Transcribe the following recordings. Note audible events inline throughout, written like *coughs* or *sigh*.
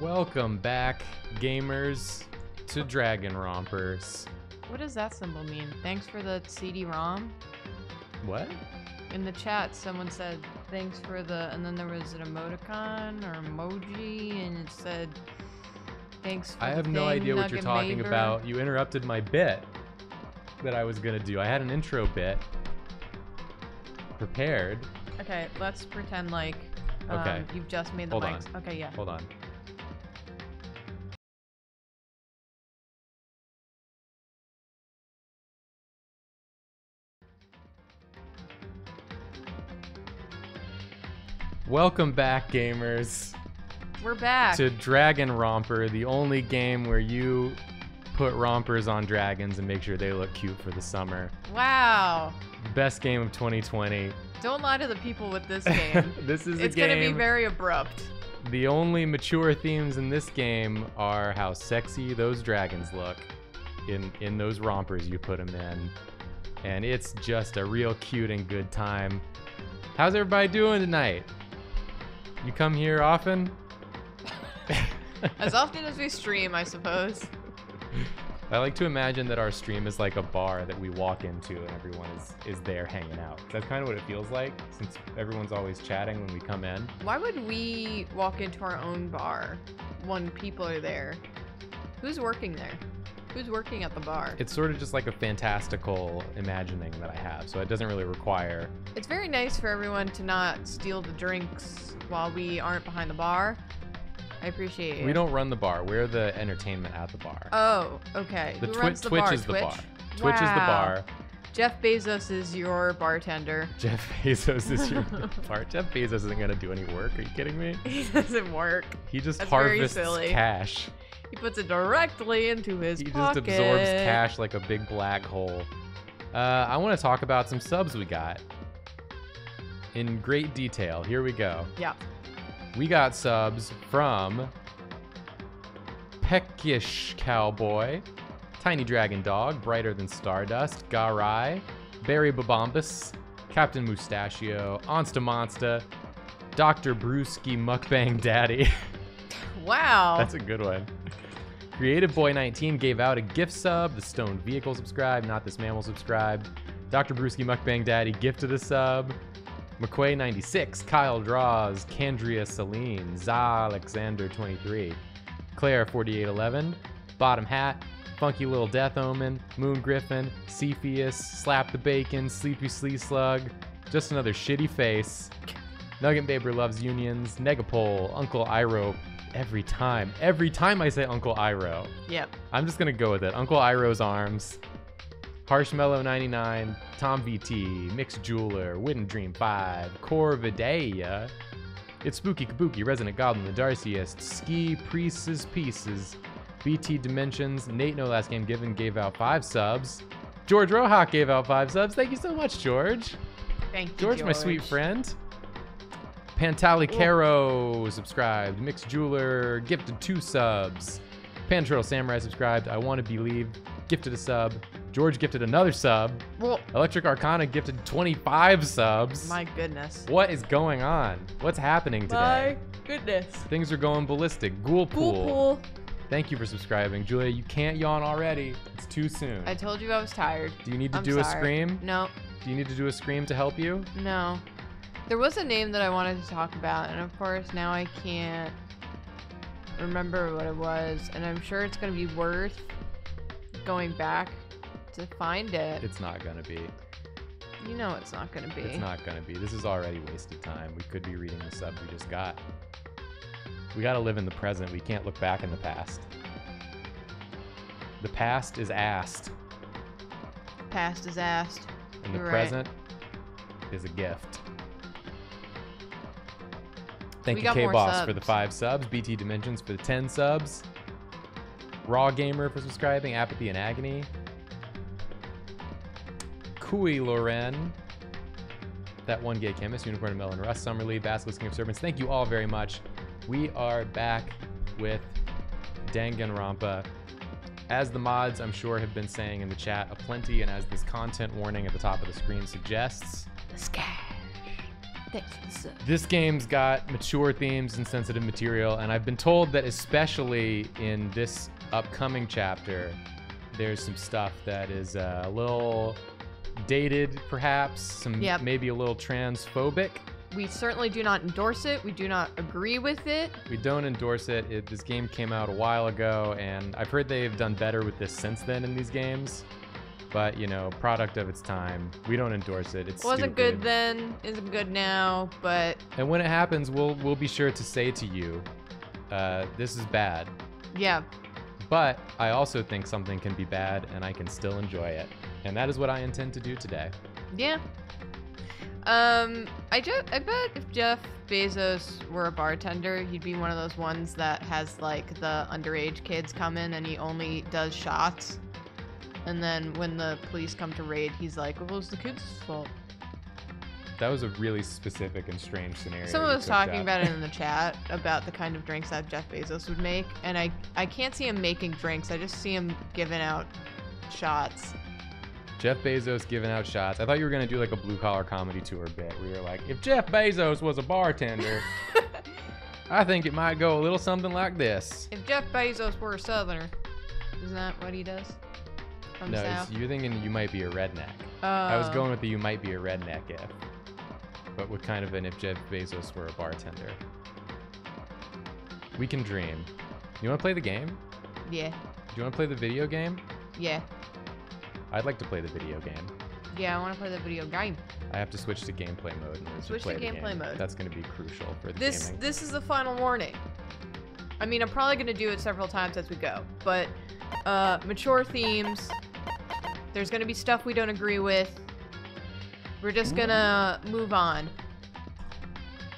Welcome back, gamers, to Dragon Rompers. What does that symbol mean? Thanks for the CD-ROM. What? In the chat, someone said thanks for the, and then there was an emoticon or emoji, and it said thanks for I have no idea what you're talking Maver." about. You interrupted my bit that I was gonna do. I had an intro bit prepared. Okay, let's pretend like um, Okay. you've just made the Hold on. mics. Okay, yeah. Hold on. Welcome back, gamers, We're back. to Dragon Romper, the only game where you put rompers on dragons and make sure they look cute for the summer. Wow. Best game of 2020. Don't lie to the people with this game. *laughs* this is it's gonna be very abrupt. The only mature themes in this game are how sexy those dragons look in in those rompers you put them in. And it's just a real cute and good time. How's everybody doing tonight? You come here often? As often as we stream, I suppose. I like to imagine that our stream is like a bar that we walk into and everyone is, is there hanging out. That's kind of what it feels like since everyone's always chatting when we come in. Why would we walk into our own bar when people are there? Who's working there? Who's working at the bar? It's sort of just like a fantastical imagining that I have, so it doesn't really require It's very nice for everyone to not steal the drinks while we aren't behind the bar. I appreciate it. We don't run the bar. We're the entertainment at the bar. Oh, okay. the Who Twi- runs the Twitch bar? is the Twitch? bar. Twitch is the bar. Jeff Bezos is your bartender. *laughs* Jeff Bezos is your *laughs* bar. Jeff Bezos isn't gonna do any work. Are you kidding me? *laughs* He doesn't work. He just That's harvests silly. cash. He puts it directly into his He just absorbs cash like a big black hole. Uh, I want to talk about some subs we got in great detail. Here we go. Yeah. We got subs from Peckish Cowboy, Tiny Dragon Dog, Brighter Than Stardust, Garai, Barry Babombus, Captain Mustachio, Onsta Monsta, Dr. Brewski Mukbang Daddy. *laughs* Wow. That's a good one. Creative Boy 19 gave out a gift sub. The Stone Vehicle subscribed. Not This Mammal subscribed. Dr. Brewski Mukbang Daddy gifted a sub. McQuay 96, Kyle Draws, Candria Celine, Za Alexander 23, Claire 4811, Bottom Hat, Funky Little Death Omen, Moon Griffin, Cepheus, Slap the Bacon, Sleepy Slee Slug, Just Another Shitty Face, Nugget Baber Loves Unions, Negapole, Uncle Iro. Every time, every time I say Uncle Iro, Yep. I'm just gonna go with it. Uncle Iroh's Arms, Harshmellow 99, Tom VT, Mixed Jeweler, Witten Dream 5, Corvidea, It's Spooky Kabuki, Resident Goblin, The Darcyist, Ski, Priests' Pieces, BT Dimensions, Nate No Last Game Given gave out five subs. George Rohawk gave out five subs. Thank you so much, George. Thank you, George, my sweet friend. Pantalicaro subscribed. Mixed Jeweler gifted two subs. Panturtle Samurai subscribed. I Want to Believe gifted a sub. George gifted another sub. Well, Electric Arcana gifted 25 subs. my goodness. What is going on? What's happening today? My goodness. Things are going ballistic. Ghoul Pool Pool. pool. Thank you for subscribing. Julia, you can't yawn already. It's too soon. I told you I was tired. Do you need to I'm do a scream? No, Do you need to do a scream to help you? no. There was a name that I wanted to talk about, and of course now I can't remember what it was, and I'm sure it's gonna be worth going back to find it. It's not gonna be. you know it's not gonna be. It's not gonna be. This is already wasted time. We could be reading the sub we just got. We gotta live in the present. We can't look back in the past. The past is asked, Past is asked. and the You're right. present is a gift. Thank We you, K Boss, for the five subs. BT Dimensions for the ten subs. Raw Gamer for subscribing. Apathy and Agony. Kui Loren. That one gay chemist, Unicorn and Melon Russ, Summerlee, Basilisk King of Serpents. Thank you all very much. We are back with Danganronpa. As the mods, I'm sure, have been saying in the chat aplenty, and as this content warning at the top of the screen suggests, The scash. Thanks for the sub. This game's got mature themes and sensitive material, and I've been told that especially in this upcoming chapter, there's some stuff that is uh, a little dated, perhaps, some Yep. maybe a little transphobic. We certainly do not endorse it. We do not agree with it. We don't endorse it. it. This game came out a while ago, and I've heard they've done better with this since then in these games. But you know, product of its time. We don't endorse it. It's Wasn't good then, isn't good now, but And when it happens, we'll we'll be sure to say to you, uh, this is bad. yeah. But I also think something can be bad, and I can still enjoy it. And that is what I intend to do today. Yeah. Um, I ju- I bet if Jeff Bezos were a bartender, he'd be one of those ones that has like the underage kids come in and he only does shots. And then when the police come to raid, he's like, "Well, it was the kids' fault." That was a really specific and strange scenario. Someone was talking about it in the *laughs* chat about the kind of drinks that Jeff Bezos would make, and I I can't see him making drinks. I just see him giving out shots. Jeff Bezos giving out shots. I thought you were gonna do like a blue collar comedy tour bit where you're like, if Jeff Bezos was a bartender, *laughs* I think it might go a little something like this. If Jeff Bezos were a Southerner, isn't that what he does? From no, South. you're thinking you might be a redneck. Uh, I was going with the you might be a redneck if, but what kind of an if Jeff Bezos were a bartender? We can dream. You want to play the game? Yeah, Do you want to play the video game? yeah, I'd like to play the video game. yeah. I want to play the video game. I have to switch to gameplay mode. In order Switch to, to play gameplay game. mode. That's going to be crucial for the This gaming. this is the final warning. I mean, I'm probably gonna do it several times as we go, but uh, mature themes. There's gonna be stuff we don't agree with. We're just gonna move on,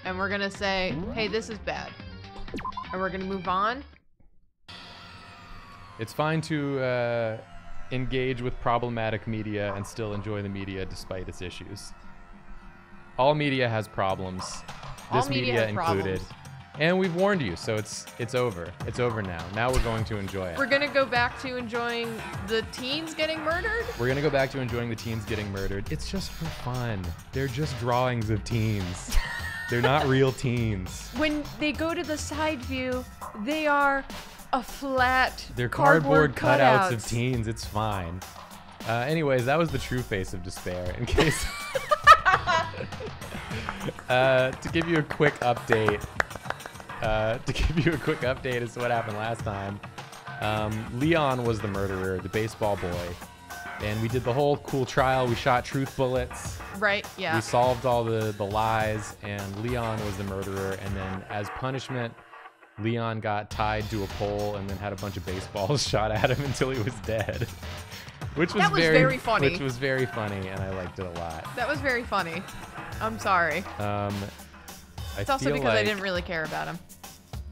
and we're gonna say, "Hey, this is bad," and we're gonna move on. It's fine to uh, engage with problematic media and still enjoy the media despite its issues. All media has problems. All This media included. problems. And we've warned you, so it's it's over. It's over now. Now we're going to enjoy it. We're gonna go back to enjoying the teens getting murdered. We're gonna go back to enjoying the teens getting murdered. It's just for fun. They're just drawings of teens. *laughs* They're not real teens. When they go to the side view, they are a flat. They're cardboard, cutouts, cutouts of teens. It's fine. Uh, anyways, that was the true face of despair. In *laughs* case, *laughs* uh, to give you a quick update, uh, *laughs* to give you a quick update as to what happened last time. Um, Leon was the murderer, the baseball boy, and we did the whole cool trial. We shot truth bullets. Right? Yeah. We solved all the the lies, and Leon was the murderer. And then, as punishment, Leon got tied to a pole and then had a bunch of baseballs *laughs* shot at him until he was dead. *laughs* Which was, That was very, very funny. Which was very funny, and I liked it a lot. That was very funny. I'm sorry. Um, I It's also because I didn't really care about him.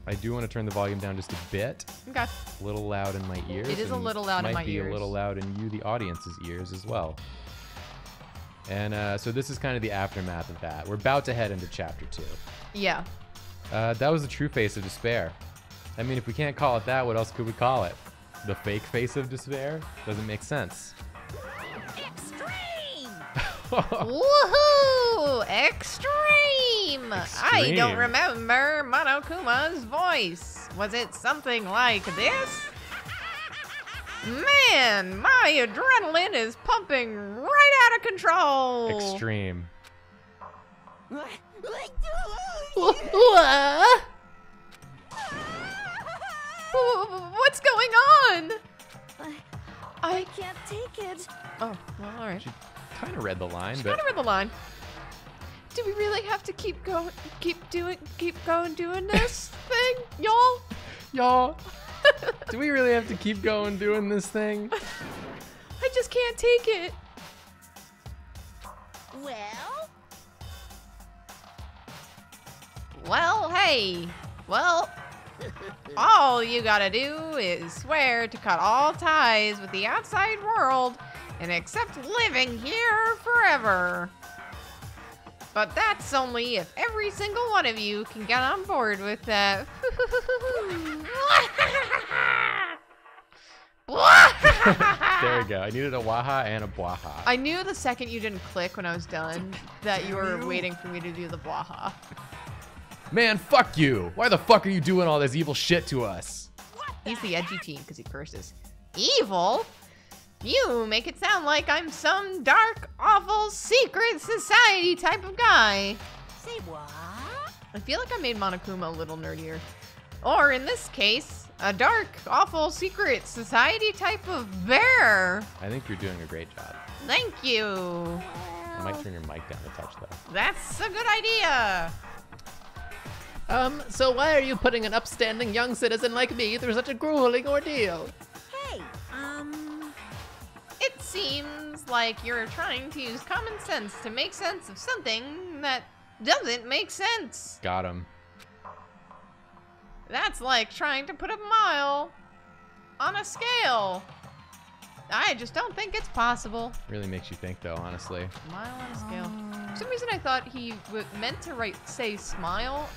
I do want to turn the volume down just a bit. Okay. A little loud in my ears. It is a little loud in my ears. might be a little loud in you, the audience's ears, as well. And uh, so this is kind of the aftermath of that. We're about to head into chapter two. Yeah. Uh, that was the true face of despair. I mean, if we can't call it that, what else could we call it? The fake face of despair? Doesn't make sense. Extreme! *laughs* Woohoo! Extreme! I don't Extreme. remember Monokuma's voice. Was it something like this? Man, my adrenaline is pumping right out of control. Extreme. *laughs* What's going on? I can't take it. Oh, well, all right. She kind of read the line, She but kind of read the line. Do we really have to keep going, keep doing, keep going doing this *laughs* thing, y'all? y'all, *laughs* do we really have to keep going doing this thing? I just can't take it. Well, Well, hey. Well, all you gotta do is swear to cut all ties with the outside world and accept living here forever. But that's only if every single one of you can get on board with that. *laughs* There we go. I needed a waha and a bwaha. I knew the second you didn't click when I was done that you were waiting for me to do the bwaha. Man, fuck you. Why the fuck are you doing all this evil shit to us? He's the edgy teen because he curses. Evil? You make it sound like I'm some dark, awful, secret society type of guy. Say what? I feel like I made Monokuma a little nerdier. Or in this case, a dark, awful, secret society type of bear. I think you're doing a great job. Thank you. I might turn your mic down a touch though. That's a good idea. Um, so why are you putting an upstanding young citizen like me through such a grueling ordeal? Seems like you're trying to use common sense to make sense of something that doesn't make sense. Got him. That's like trying to put a mile on a scale. I just don't think it's possible. Really makes you think though, honestly. Mile on a scale. For some reason, I thought he w- meant to write say smile,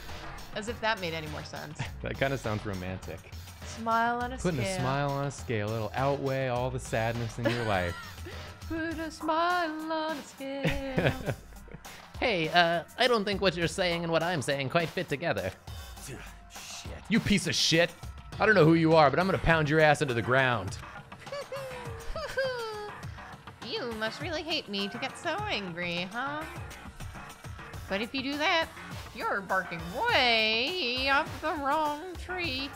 as if that made any more sense. *laughs* That kind of sounds romantic. Smile on a Putting scale. a smile on a scale, it'll outweigh all the sadness in your life. *laughs* Put a smile on a scale. *laughs* hey, uh, I don't think what you're saying and what I'm saying quite fit together. Shit. You piece of shit. I don't know who you are, but I'm gonna pound your ass into the ground. *laughs* you must really hate me to get so angry, huh? But if you do that, you're barking way up the wrong tree.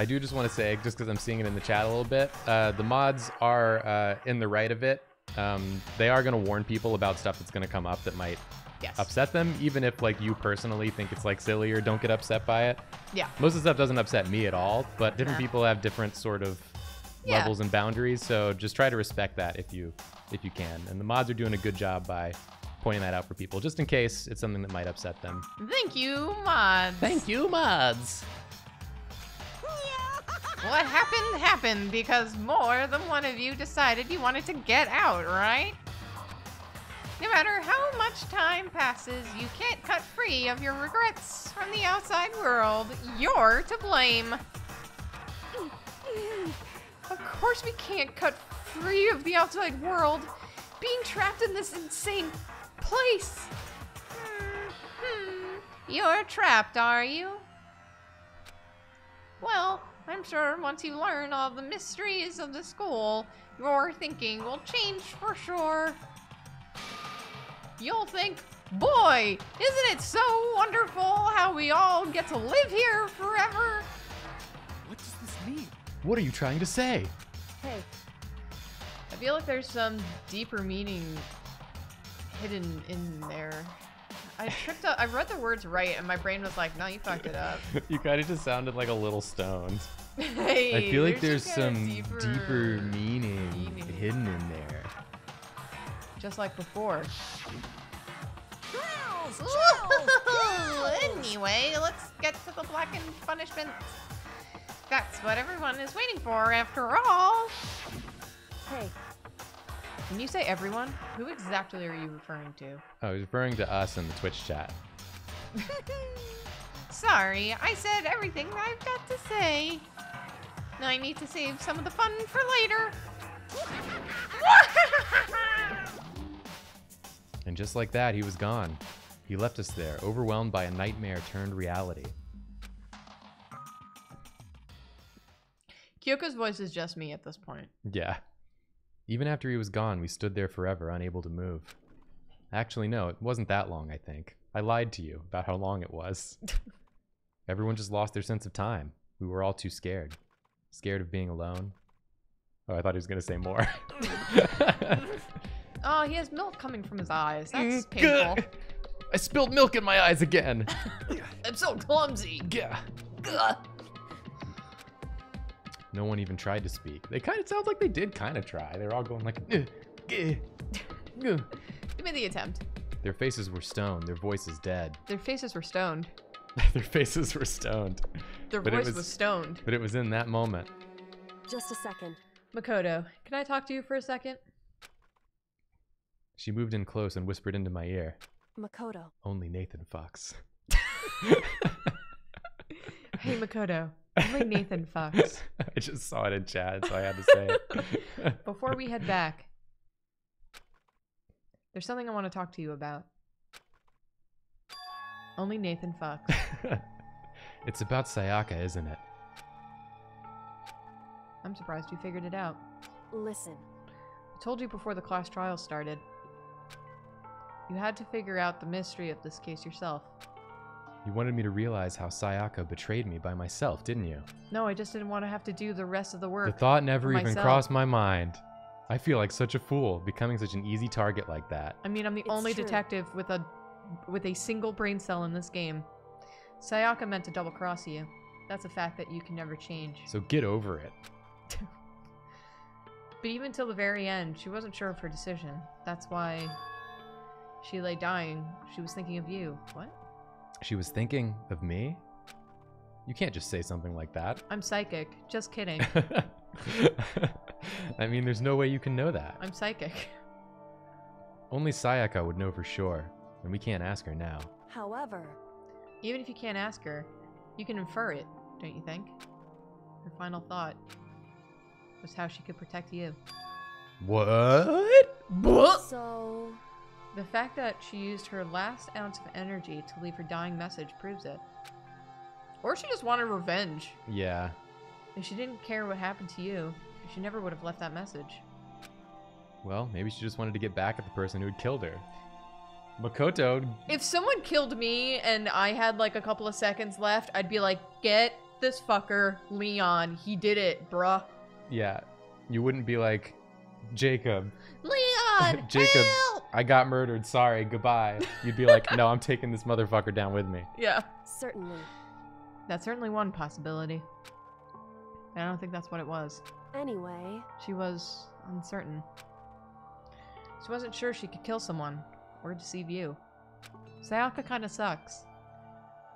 I do just want to say, just because I'm seeing it in the chat a little bit, uh, the mods are uh, in the right of it. Um, they are going to warn people about stuff that's going to come up that might Yes. upset them, even if like you personally think it's like silly or don't get upset by it. Yeah. Most of the stuff doesn't upset me at all, but different people have different sort of Yeah. levels and boundaries. So just try to respect that if you if you can. And the mods are doing a good job by pointing that out for people, just in case it's something that might upset them. Thank you, mods. Thank you, mods. What happened happened because more than one of you decided you wanted to get out, right? No matter how much time passes, you can't cut free of your regrets from the outside world. You're to blame. Of course, we can't cut free of the outside world. Being trapped in this insane place. Hmm, hmm. You're trapped, are you? Well, I'm sure once you learn all the mysteries of the school, your thinking will change for sure. You'll think, boy, isn't it so wonderful how we all get to live here forever? What does this mean? What are you trying to say? Hey. I feel like there's some deeper meaning hidden in there. I tripped up. I read the words right, and my brain was like, "No, you fucked it up." *laughs* you kind of just sounded like a little stoned. hey, I feel like there's, kinda some deeper, meaning, meaning. hidden in there. just like before. Girls, *laughs* Charles, anyway, let's get to the blackened punishment. That's what everyone is waiting for, after all. Hey, When you say everyone, who exactly are you referring to? Oh, he's referring to us in the Twitch chat. *laughs* Sorry, I said everything I've got to say. Now I need to save some of the fun for later. *laughs* And just like that, he was gone. He left us there, overwhelmed by a nightmare turned reality. Kyoko's voice is just me at this point. Yeah. Even after he was gone, we stood there forever, unable to move. Actually, no, it wasn't that long, I think. I lied to you about how long it was. *laughs* Everyone just lost their sense of time. We were all too scared. Scared of being alone. Oh, I thought he was going to say more. *laughs* Oh, he has milk coming from his eyes. That's Mm, painful. I spilled milk in my eyes again. *laughs* I'm so clumsy. Gah. Ugh. No one even tried to speak. They kind of sounds like they did kind of try. They're all going like, "Ugh, gah, gah." Give me the attempt. their faces were stoned. Their voices dead. Their faces were stoned. *laughs* their faces were stoned. Their But it voice was- was stoned. But it was in that moment. just a second. Makoto, can I talk to you for a second? She moved in close and whispered into my ear, Makoto, "Only Nathan Fox." *laughs* Hey, Makoto. Only *laughs* Nathan fucks. I just saw it in chat, so I had to say it. *laughs* *laughs* Before we head back, there's something I want to talk to you about. Only Nathan fucks. it's about Sayaka, isn't it? I'm surprised you figured it out. Listen, I told you before the class trial started. You had to figure out the mystery of this case yourself. You wanted me to realize how Sayaka betrayed me by myself, didn't you? No, I just didn't want to have to do the rest of the work. The thought never even myself. crossed my mind. I feel like such a fool, becoming such an easy target like that. I mean, I'm the It's only true. detective with a with a single brain cell in this game. Sayaka meant to double cross you. That's a fact that you can never change. So get over it. *laughs* But even till the very end, she wasn't sure of her decision. That's why she lay dying. She was thinking of you. What? She was thinking of me? You can't just say something like that. I'm psychic. Just kidding. *laughs* I mean, there's no way you can know that. I'm psychic. Only Sayaka would know for sure, and we can't ask her now. however, Even if you can't ask her, you can infer it, don't you think? Her final thought was how she could protect you. What? so The fact that she used her last ounce of energy to leave her dying message proves it. Or she just wanted revenge. Yeah. If she didn't care what happened to you, she never would have left that message. Well, maybe she just wanted to get back at the person who had killed her. Makoto, If someone killed me and I had like a couple of seconds left, I'd be like, get this fucker, Leon. He did it, bruh. yeah, you wouldn't be like, Jacob, Leon! *laughs* Jacob, help!" I got murdered. Sorry, goodbye. You'd be like, no, I'm taking this motherfucker down with me. Yeah. certainly. That's certainly one possibility. I don't think that's what it was. Anyway, She was uncertain. She wasn't sure she could kill someone or deceive you. Sayaka kinda sucks,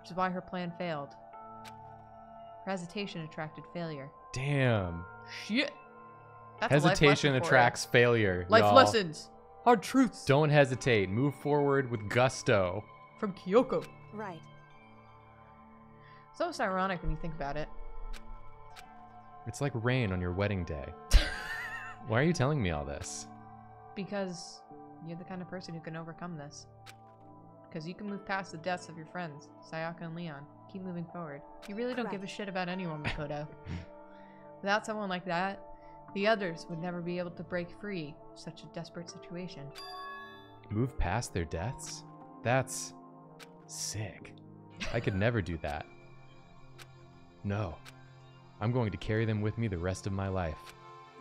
which is why her plan failed. Her hesitation attracted failure. Damn. Shit! That's Hesitation lesson for her. attracts failure. Life y'all. lessons! Hard truths! Don't hesitate. Move forward with gusto. From Kyoko. right. It's almost ironic when you think about it. It's like rain on your wedding day. *laughs* Why are you telling me all this? Because you're the kind of person who can overcome this. Because you can move past the deaths of your friends, Sayaka and Leon. Keep moving forward. You really don't give a shit about anyone, *laughs* Makoto. Without someone like that, the others would never be able to break free of such a desperate situation. Move past their deaths? That's sick. I could never do that. No. I'm going to carry them with me the rest of my life.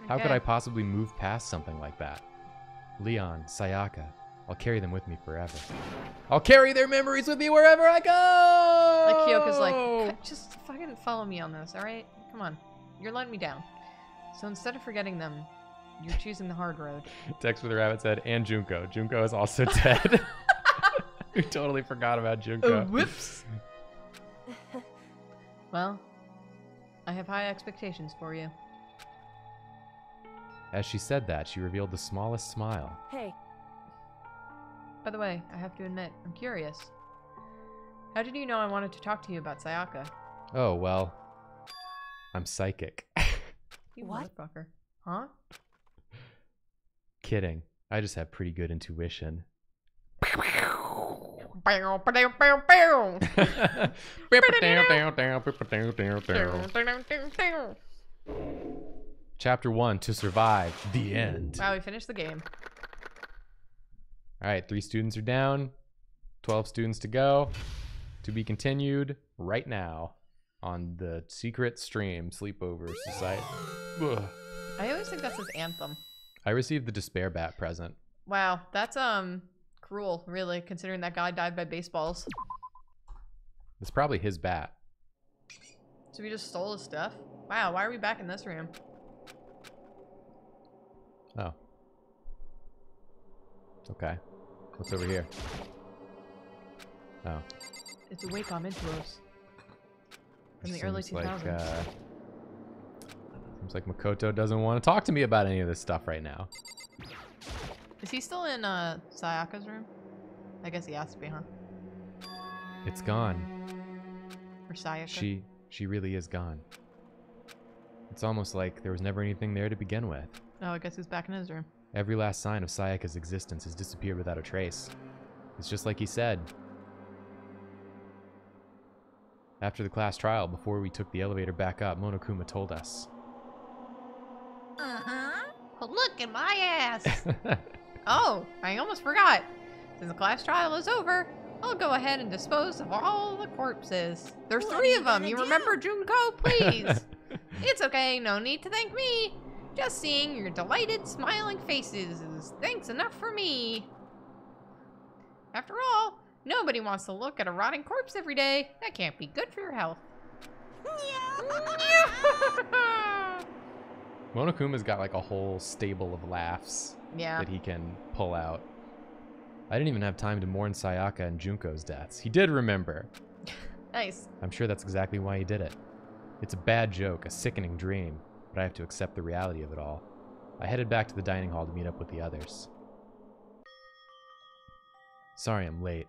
How could I possibly move past something like that? Leon, Sayaka, I'll carry them with me forever. I'll carry their memories with me wherever I go! Like Kyoko's Oh. like, "Cut- just fucking follow me on this, alright? Come on. You're letting me down. So instead of forgetting them, you're choosing the hard road. Text with the rabbit said, and Junko. Junko is also *laughs* dead. *laughs* we totally forgot about Junko. Oh, whoops. well, I have high expectations for you. As she said that, she revealed the smallest smile. Hey, By the way, I have to admit, I'm curious. How did you know I wanted to talk to you about Sayaka? Oh, well, I'm psychic. *laughs* You What? motherfucker. Huh? Kidding. I just have pretty good intuition. Bow, ba-dow, bow, bow. Chapter 1 To Survive. The End. Wow, we finished the game. All right, three students are down, 12 students to go. To be continued right now on the secret stream Sleepover Society. Ugh. I always think that's his anthem. I received the Despair Bat present. Wow, that's um cruel, really, considering that guy died by baseballs. It's probably his bat. So we just stole his stuff? Wow, why are we back in this room? Oh. Okay. What's over here? Oh. It's a Wacom Intuos. From the early Seems 2000s. Like, uh, seems like Makoto doesn't want to talk to me about any of this stuff right now. Is he still in uh Sayaka's room? I guess he has to be, huh? It's gone. Or Sayaka? She She really is gone. It's almost like there was never anything there to begin with. Oh, I guess he's back in his room. Every last sign of Sayaka's existence has disappeared without a trace. It's just like he said. After the class trial, before we took the elevator back up, Monokuma told us. Uh-huh. Look at my ass. *laughs* oh, I almost forgot. Since the class trial is over, I'll go ahead and dispose of all the corpses. There's What are three you of them. You do? remember Junko, please? *laughs* it's okay. No need to thank me. Just seeing your delighted, smiling faces is thanks enough for me. After all, nobody wants to look at a rotting corpse every day. That can't be good for your health. *laughs* Monokuma's got like a whole stable of laughs yeah. that he can pull out. I didn't even have time to mourn Sayaka and Junko's deaths. He did remember. *laughs* Nice. I'm sure that's exactly why he did it. It's a bad joke, a sickening dream, but I have to accept the reality of it all. I headed back to the dining hall to meet up with the others. Sorry I'm late.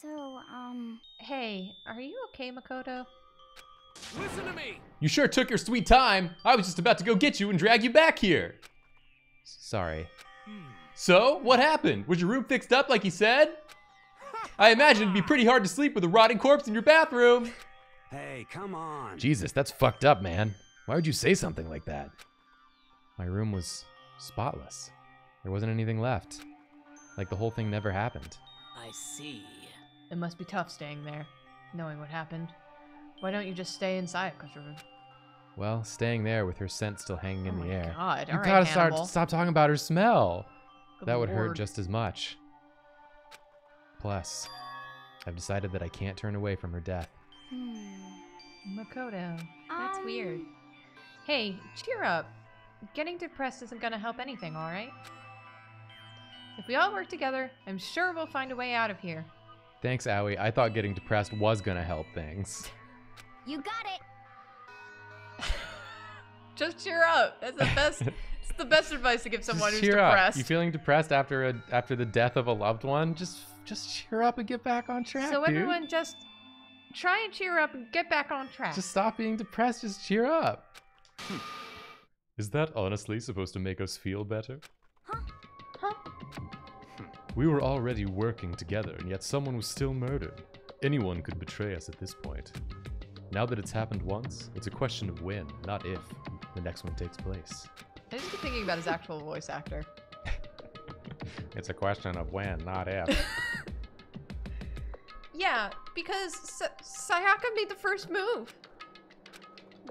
So, um, Hey, are you okay, Makoto? Listen to me! You sure took your sweet time. I was just about to go get you and drag you back here. Sorry. Hmm. So, what happened? Was your room fixed up like he said? *laughs* I imagine it'd be pretty hard to sleep with a rotting corpse in your bathroom. Hey, come on. Jesus, that's fucked up, man. Why would you say something like that? My room was spotless. There wasn't anything left. Like the whole thing never happened. I see. It must be tough staying there, knowing what happened. Why don't you just stay inside, room? Well, staying there with her scent still hanging in oh the my air. God! You All right, gotta Hannibal. start stop talking about her smell. Good that would hurt just as much. Plus, I've decided that I can't turn away from her death. hmm. Makoto. That's Um, weird. Hey, cheer up. Getting depressed isn't gonna help anything, all right? If we all work together, I'm sure we'll find a way out of here. Thanks, Owie. I thought getting depressed was gonna help things. *laughs* You got it. *laughs* Just cheer up. That's the best. *laughs* it's the best advice to give someone just who's cheer depressed. up. You feeling depressed after a after the death of a loved one? Just just cheer up and get back on track, so dude. everyone, just try and cheer up and get back on track. Just stop being depressed. Just cheer up. Hmm. Is that honestly supposed to make us feel better? Huh? Hmm. We were already working together, and yet someone was still murdered. Anyone could betray us at this point. Now that it's happened once, it's a question of when, not if, the next one takes place. I just keep thinking about his actual voice actor. *laughs* It's a question of when, not if. *laughs* Yeah, because S- Sayaka made the first move.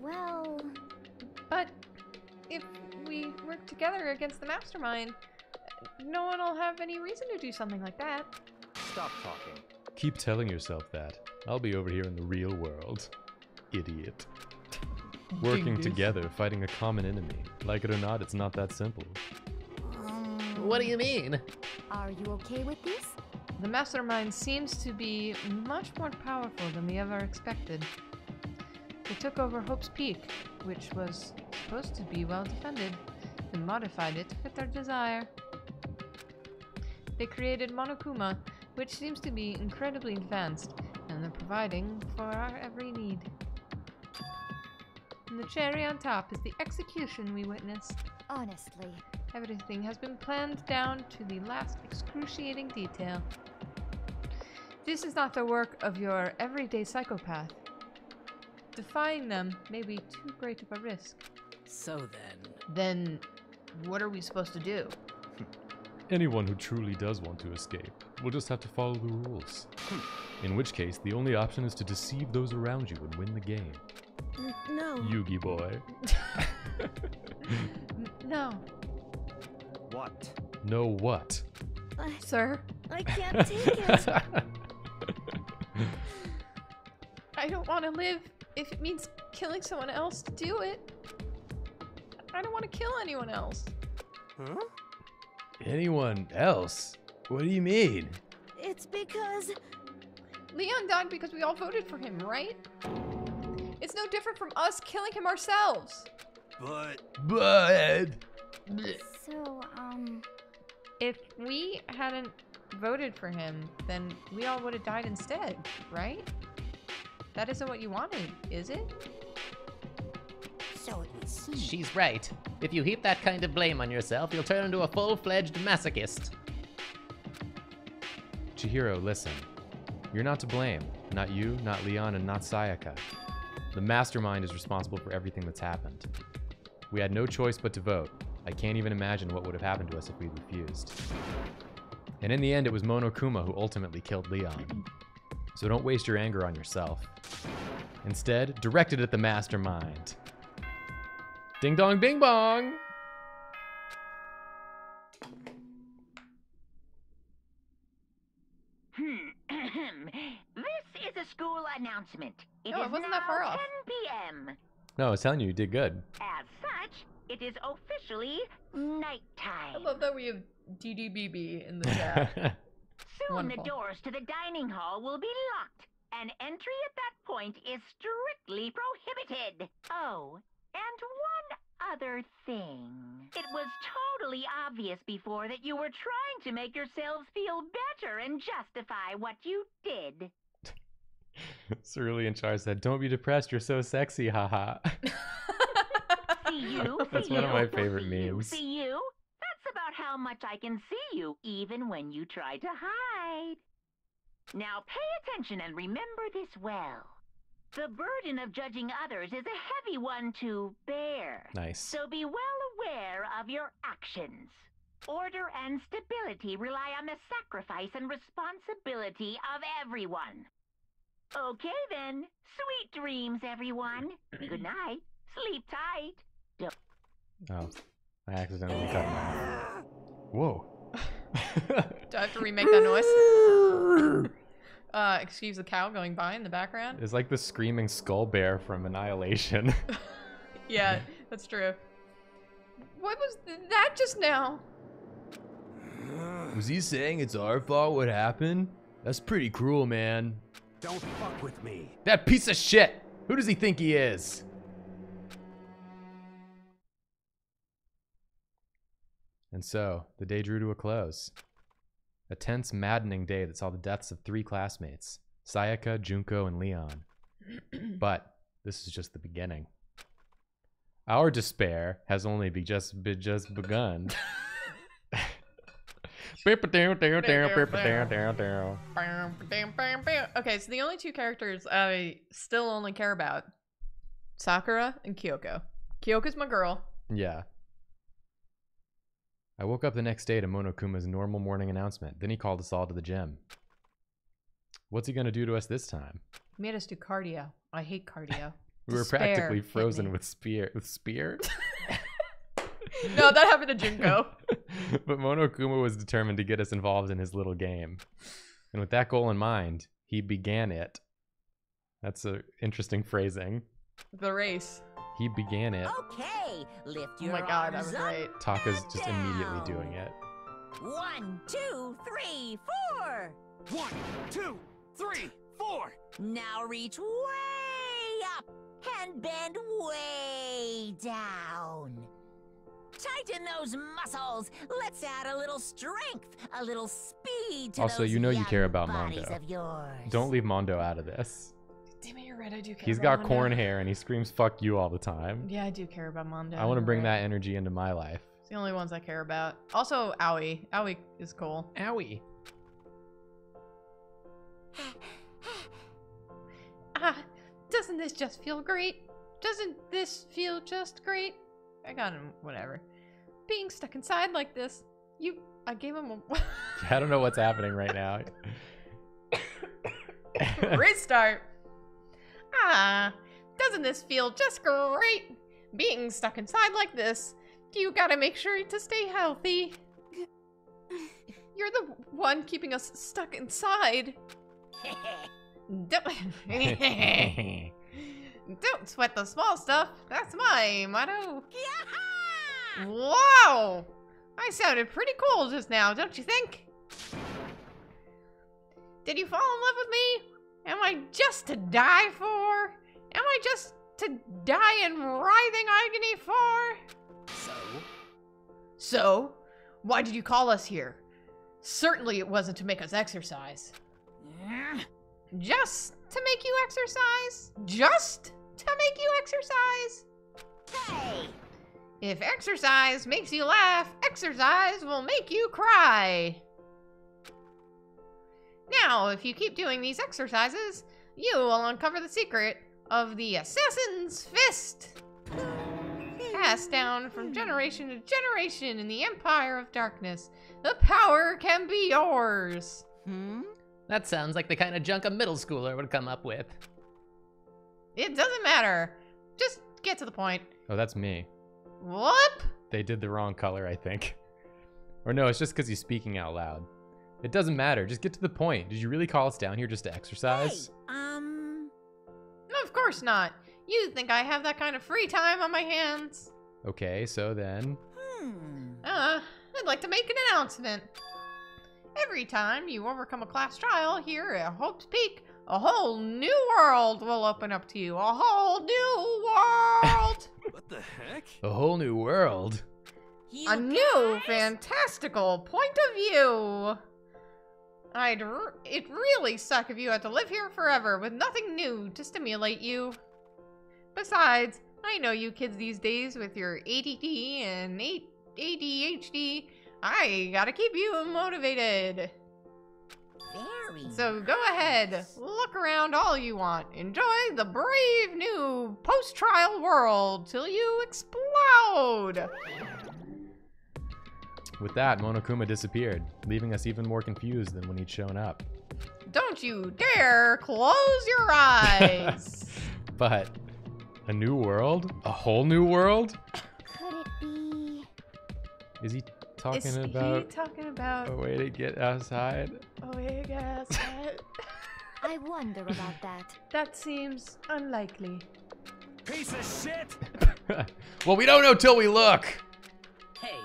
Well, But if we work together against the mastermind, no one will have any reason to do something like that. Stop talking. Keep telling yourself that. I'll be over here in the real world. Idiot. Working together, fighting a common enemy. Like it or not, it's not that simple. um, What do you mean? are you okay with this? The mastermind seems to be much more powerful than we ever expected. They took over Hope's Peak, which was supposed to be well defended, and modified it to fit their desire. They created Monokuma, which seems to be incredibly advanced, and they're providing for our every need. And the cherry on top is the execution we witnessed. Honestly, Everything has been planned down to the last excruciating detail. This is not the work of your everyday psychopath. Defying them may be too great of a risk. So then, Then, what are we supposed to do? *laughs* Anyone who truly does want to escape will just have to follow the rules. Hmm. In which case, the only option is to deceive those around you and win the game. N- no. Yugi boy. *laughs* No, What? No what? I, sir. I can't take it. *laughs* I don't want to live if it means killing someone else to do it. I don't want to kill anyone else. Huh? Anyone else? What do you mean? it's because Leon died because we all voted for him, right? It's no different from us killing him ourselves. But But so um If we hadn't voted for him, then we all would have died instead, right? That isn't what you wanted, is it? So it would seem. She's right. If you heap that kind of blame on yourself, you'll turn into a full-fledged masochist. Chihiro, listen. You're not to blame. Not you, not Leon, and not Sayaka. The mastermind is responsible for everything that's happened. We had no choice but to vote. I can't even imagine what would have happened to us if we'd refused. And in the end, it was Monokuma who ultimately killed Leon. So don't waste your anger on yourself. Instead, direct it at the mastermind. Ding dong bing bong! School announcement. It Oh, is it wasn't now that far off. 10 p.m. No, I was telling you, you did good. As such, it is officially nighttime. I love that we have DDBB in the chat. *laughs* Soon Wonderful. the doors to the dining hall will be locked, and entry at that point is strictly prohibited. Oh, and one other thing. It was totally obvious before that you were trying to make yourselves feel better and justify what you did. Cerulean Char said, Don't be depressed, you're so sexy, haha. See you, *laughs* That's see one of my favorite see you, memes. See you? That's about how much I can see you, even when you try to hide. Now pay attention and remember this well. The burden of judging others is a heavy one to bear. nice. So be well aware of your actions. Order and stability rely on the sacrifice and responsibility of everyone. Okay then. Sweet dreams, everyone. Good night. Sleep tight. Oh, I accidentally cut my. off. Whoa. *laughs* Do I have to remake that noise? *laughs* Uh, excuse the cow going by in the background. it's like the screaming skull bear from Annihilation. *laughs* Yeah, that's true. What was that just now? Was he saying it's our fault what happened? That's pretty cruel, man. Don't fuck with me. That piece of shit! Who does he think he is? And so, the day drew to a close. A tense, maddening day that saw the deaths of three classmates Sayaka, Junko, and Leon. *clears throat* but this is just the beginning. Our despair has only be just be just begun. *laughs* Okay, so the only two characters I still only care about Sakura and Kyoko. Kyoko's my girl. Yeah. I woke up the next day to Monokuma's normal morning announcement. Then he called us all to the gym. What's he gonna do to us this time? He made us do cardio. I hate cardio. *laughs* We were Despair practically frozen with spear with spear. *laughs* no, that happened to Junko. *laughs* but Monokuma was determined to get us involved in his little game. And with that goal in mind, he began it. That's an interesting phrasing. The race. He began it. Okay, lift your Oh my god, that was great. Taka's and just immediately doing it. One, two, three, four. One, two, three, four. Now reach way up and bend way down. Tighten those muscles. Let's add a little strength, a little speed to Also, those you know you care about Mondo. Don't leave Mondo out of this. Damn it, you're right. I do care. He's about got Mondo. corn hair and he screams "fuck you" all the time. Yeah, I do care about Mondo. I want to bring right. that energy into my life. It's the only ones I care about. Also, Owie. Owie is cool. Owie. Ah, doesn't this just feel great? Doesn't this feel just great? I got him, whatever. Being stuck inside like this, you. I gave him a. *laughs* *laughs* I don't know what's happening right now. *coughs* Restart. Ah, doesn't this feel just great? Being stuck inside like this, you gotta make sure to stay healthy. You're the one keeping us stuck inside. *laughs* Don't, sweat the small stuff. That's my motto. Yeah! Wow! I sounded pretty cool just now, don't you think? Did you fall in love with me? Am I just to die for? Am I just to die in writhing agony for? So? So, why did you call us here? Certainly it wasn't to make us exercise. Yeah. Just to make you exercise? Just to make you exercise? Hey! If exercise makes you laugh, exercise will make you cry. Now, if you keep doing these exercises, you will uncover the secret of the Assassin's Fist. Passed down from generation to generation in the Empire of Darkness, the power can be yours. Hmm? That sounds like the kind of junk a middle schooler would come up with. It doesn't matter. Just get to the point. Oh, that's me. Whoop! They did the wrong color, I think. Or no, it's just because he's speaking out loud. It doesn't matter. Just get to the point. Did you really call us down here just to Hey! exercise? Um. Of course not. You think I have that kind of free time on my hands? Okay, so then. Hmm. Uh, I'd like to make an announcement. Every time you overcome a class trial here at Hope's Peak, a whole new world will open up to you. A whole new world! *laughs* What the heck? A whole new world. You a new fantastical point of view. I'd r- it really suck if you had to live here forever with nothing new to stimulate you. Besides, I know you kids these days with your ADD and A- ADHD. I gotta keep you motivated. Very. So go ahead, look around all you want. Enjoy the brave new post trial world till you explode. With that, Monokuma disappeared, leaving us even more confused than when he'd shown up. Don't you dare close your eyes. *laughs* But a new world? A whole new world? Could it be? Is he talking Is he talking about? a way to get outside? Oh, I guess that, I wonder about that. that seems unlikely. Piece of shit! *laughs* well, we don't know till we look. Hey,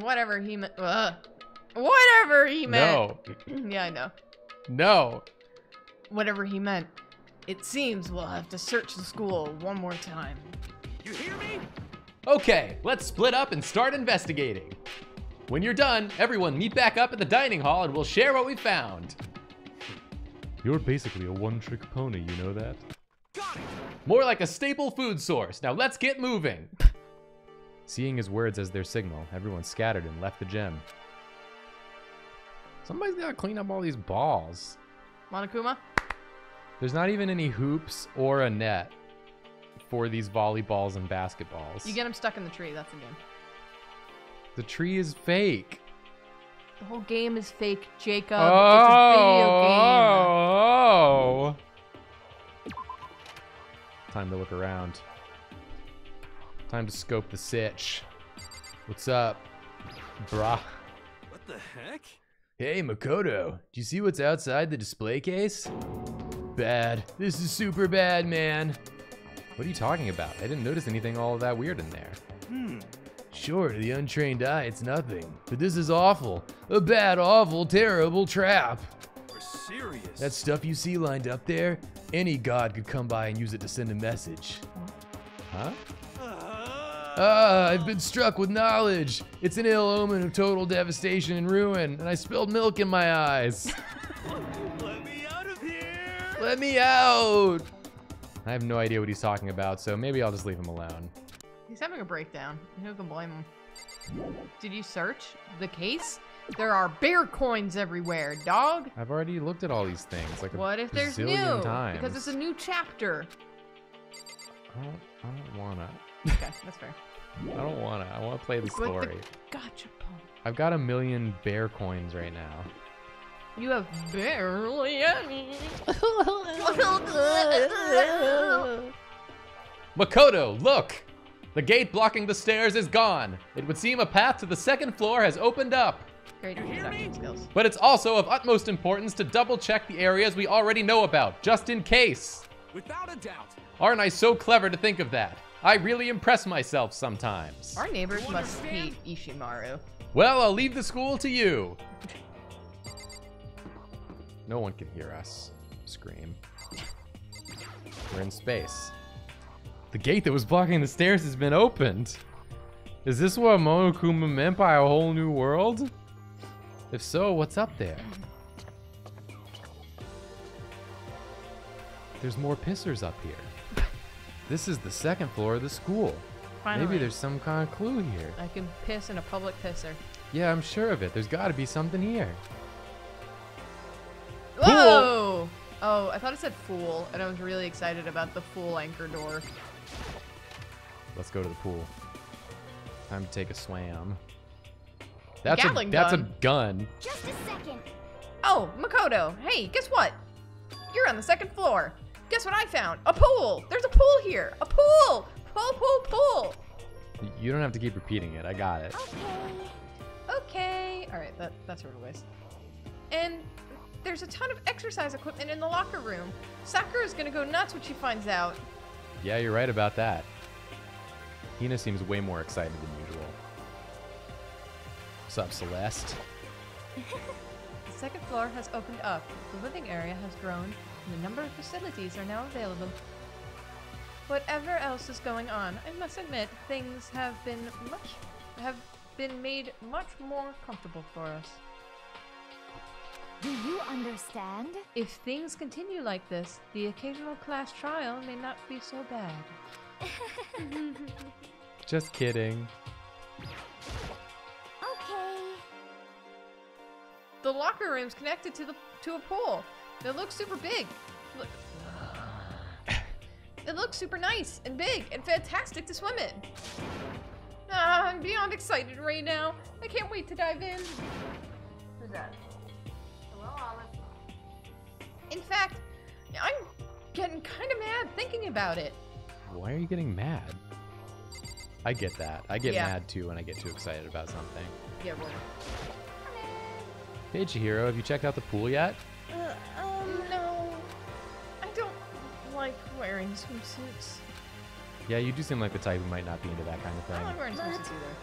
Whatever he meant. Uh, whatever he meant. No, *clears throat* yeah, I know. no. Whatever he meant. It seems we'll have to search the school one more time. You hear me? Okay, let's split up and start investigating. When you're done, everyone meet back up at the dining hall and we'll share what we found. You're basically a one trick pony, you know that? Got it! More like a staple food source. Now let's get moving. Seeing his words as their signal, everyone scattered and left the gym. Somebody's gotta clean up all these balls. Monokuma? There's not even any hoops or a net for these volleyballs and basketballs. You get them stuck in the tree. That's the game. the tree is fake. The whole game is fake, Jacob. it's a video game. oh, oh. Time to look around. Time to scope the sitch. What's up, brah? What the heck? Hey, Makoto, do you see what's outside the display case? Bad. This is super bad, man. What are you talking about? I didn't notice anything all that weird in there. Hmm. Sure, to the untrained eye, it's nothing. But this is awful. A bad, awful, terrible trap. We're serious. That stuff you see lined up there, any god could come by and use it to send a message. Huh? Uh, Ah, I've been struck with knowledge. It's an ill omen of total devastation and ruin, and I spilled milk in my eyes. *laughs* let me out of here! Let me out! I have no idea what he's talking about, so maybe I'll just leave him alone. He's having a breakdown. Who can blame him? Did you search the case? There are bear coins everywhere, dog. I've already looked at all these things like a What if there's new? times. Because it's a new chapter. I don't, I don't wanna. Okay, that's fair. *laughs* I don't wanna. I wanna play the But the story. Gotcha, Paul. I've got a million bear coins right now. You have barely any. *laughs* Makoto, look! The gate blocking the stairs is gone. It would seem a path to the second floor has opened up. Great You hear perception me? skills. But it's also of utmost importance to double check the areas we already know about, just in case. Without a doubt. Aren't I so clever to think of that? I really impress myself sometimes. Our neighbors must understand? hate Ishimaru. Well, I'll leave the school to you. *laughs* No one can hear us scream. We're in space. The gate that was blocking the stairs has been opened. Is this what Monokuma meant by a whole new world? If so, what's up there? There's more pissers up here. This is the second floor of the school. Finally, Maybe there's some kind of clue here. I can piss in a public pisser. Yeah, I'm sure of it. There's got to be something here. Whoa! Oh, I thought it said fool, and I was really excited about the fool anchor door. Let's go to the pool. Time to take a swam. That's Gatling a that's gun. a gun. Just a second. Oh, Makoto, hey, guess what? You're on the second floor. Guess what I found? A pool! There's a pool here! A pool! Pool, pool, pool! You don't have to keep repeating it. I got it. Okay. Okay. Alright, that, that's sort of waste. And there's a ton of exercise equipment in the locker room. Sakura's gonna go nuts when she finds out. Yeah, you're right about that. Hina seems way more excited than usual. What's up, Celeste? *laughs* The second floor has opened up. The living area has grown, and the number of facilities are now available. Whatever else is going on, I must admit things have been much have been made much more comfortable for us. Do you understand? If things continue like this, the occasional class trial may not be so bad. *laughs* Just kidding. Okay. The locker room's connected to the to a pool. It looks super big. Look- *sighs* It looks super nice and big and fantastic to swim in. Ah, I'm beyond excited right now. I can't wait to dive in. Who's that? Hello, Olive. In fact, I'm getting kind of mad thinking about it. Why are you getting mad? I get that. I get Yeah. mad too when I get too excited about something. Yeah, well. Hey, Chihiro, have you checked out the pool yet? Uh, um, no. I don't like wearing swimsuits. Yeah, you do seem like the type who might not be into that kind of thing. I don't like thing. wearing swimsuits either.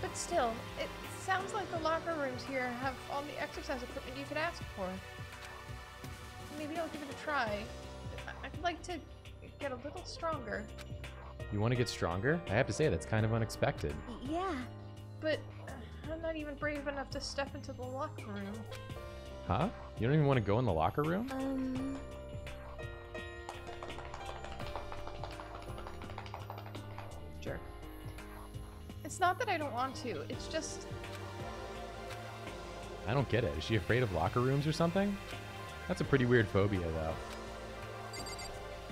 But still, it sounds like the locker rooms here have all the exercise equipment you could ask for. Maybe I'll give it a try. I- I'd like to get a little stronger, You want to get stronger? I have to say, that's kind of unexpected. Yeah. but I'm not even brave enough to step into the locker room. Huh? You don't even want to go in the locker room? Um. Jerk. It's not that I don't want to, it's just I don't get it. Is she afraid of locker rooms or something? That's a pretty weird phobia, though.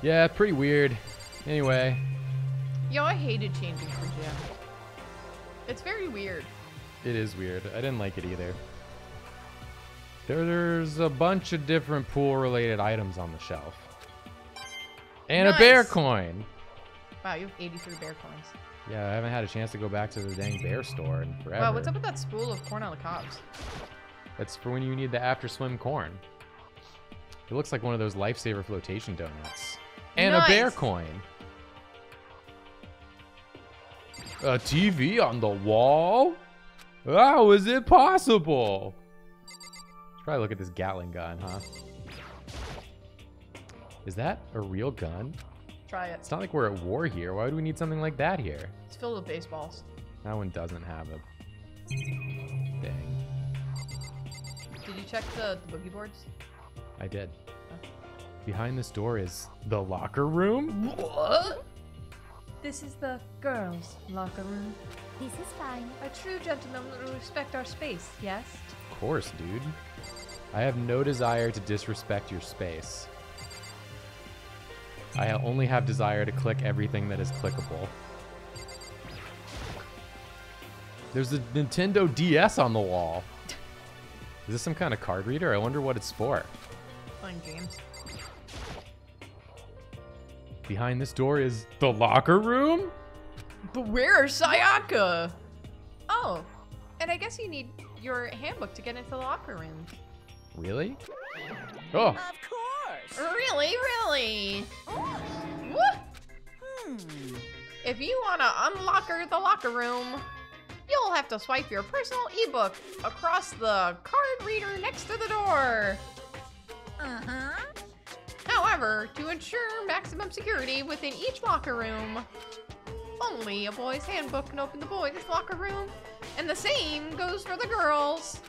Yeah, pretty weird. Anyway, Yo, I hated changing for gym. It's very weird. it is weird. I didn't like it either. There's a bunch of different pool-related items on the shelf. And a bear coin. Wow, you have 83 bear coins. Yeah, I haven't had a chance to go back to the dang bear store in forever. Wow, what's up with that spool of corn on the cobs? That's for when you need the after swim corn. It looks like one of those lifesaver flotation donuts. And a bear coin. A TV on the wall? How is it possible? Should probably look at this Gatling gun, huh? Is that a real gun? Try it. It's not like we're at war here. Why would we need something like that here? It's filled with baseballs. That one doesn't have a thing. Did you check the, the boogie boards? I did. Behind this door is the locker room? What? This is the girls' locker room. This is fine. A true gentleman will respect our space, yes? Of course, dude. I have no desire to disrespect your space. I only have desire to click everything that is clickable. There's a Nintendo DS on the wall. Is this some kind of card reader? I wonder what it's for. Playing games. Behind this door is the locker room? But where's Sayaka? Oh, and I guess you need your handbook to get into the locker room. Really? Oh, Of course. Really, really? What? Hmm. If you want to unlocker the locker room, you'll have to swipe your personal ebook across the card reader next to the door. Uh-huh. However, to ensure maximum security within each locker room, only a boy's handbook can open the boys' locker room, and the same goes for the girls.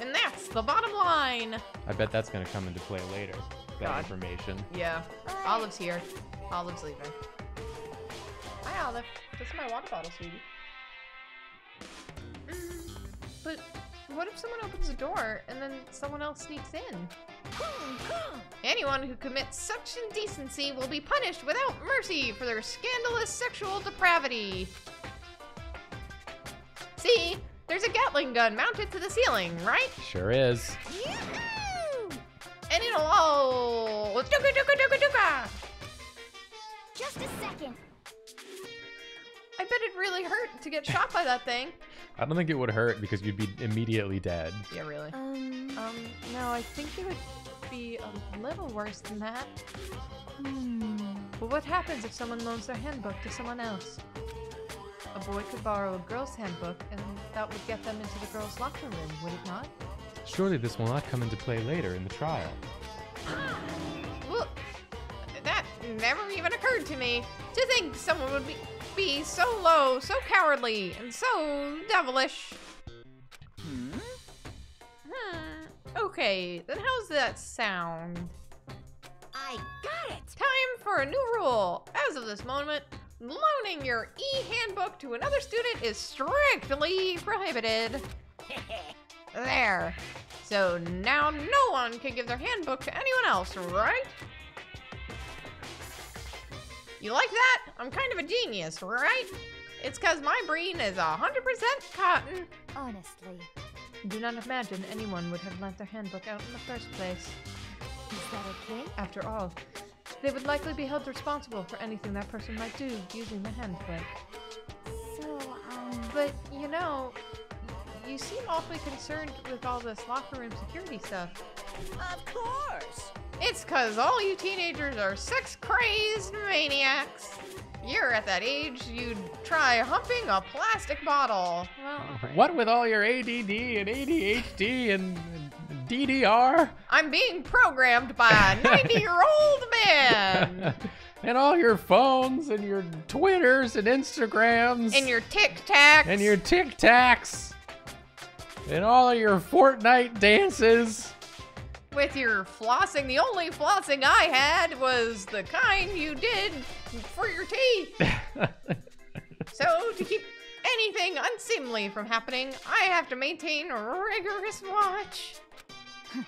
And that's the bottom line. I bet that's gonna come into play later. That God. information. Yeah. Olive's here. Olive's leaving. Hi, Olive. This is my water bottle, sweetie. Mm, But what if someone opens the door and then someone else sneaks in? Anyone who commits such indecency will be punished without mercy for their scandalous sexual depravity. See, there's a Gatling gun mounted to the ceiling, right? Sure is. And it'll all dooka dooka dooka dooka. Just a second. I bet it really hurt to get shot by that thing. I don't think it would hurt because you'd be immediately dead. Yeah, really. Um, Um, no, I think it would be a little worse than that. hmm. But what happens if someone loans their handbook to someone else? A boy could borrow a girl's handbook, and that would get them into the girl's locker room, would it not? Surely this will not come into play later in the trial. *gasps* Well, that never even occurred to me. To think someone would be, be so low, so cowardly, and so devilish. Hmm? Hmm. Okay, then how's that sound? I got it! Time for a new rule. As of this moment, loaning your e-handbook to another student is strictly prohibited. *laughs* There. So now no one can give their handbook to anyone else, right? You like that? I'm kind of a genius, right? It's cause my brain is 100% cotton. Honestly, Do not imagine anyone would have lent their handbook out in the first place. is that okay? After all, they would likely be held responsible for anything that person might do using the handbook. So, um, But, you know, you seem awfully concerned with all this locker room security stuff. Of course! It's cause all you teenagers are sex crazed maniacs. You're at that age you'd try humping a plastic bottle. Well, What with all your ADD and ADHD and, DDR? I'm being programmed by a *laughs* 90 year old man. *laughs* and all your phones and your Twitters and Instagrams And your tic tacs. and your Tic Tacs and all of your Fortnite dances. With your flossing. The only flossing I had was the kind you did for your teeth. *laughs* So, to keep anything unseemly from happening, I have to maintain a rigorous watch. *laughs*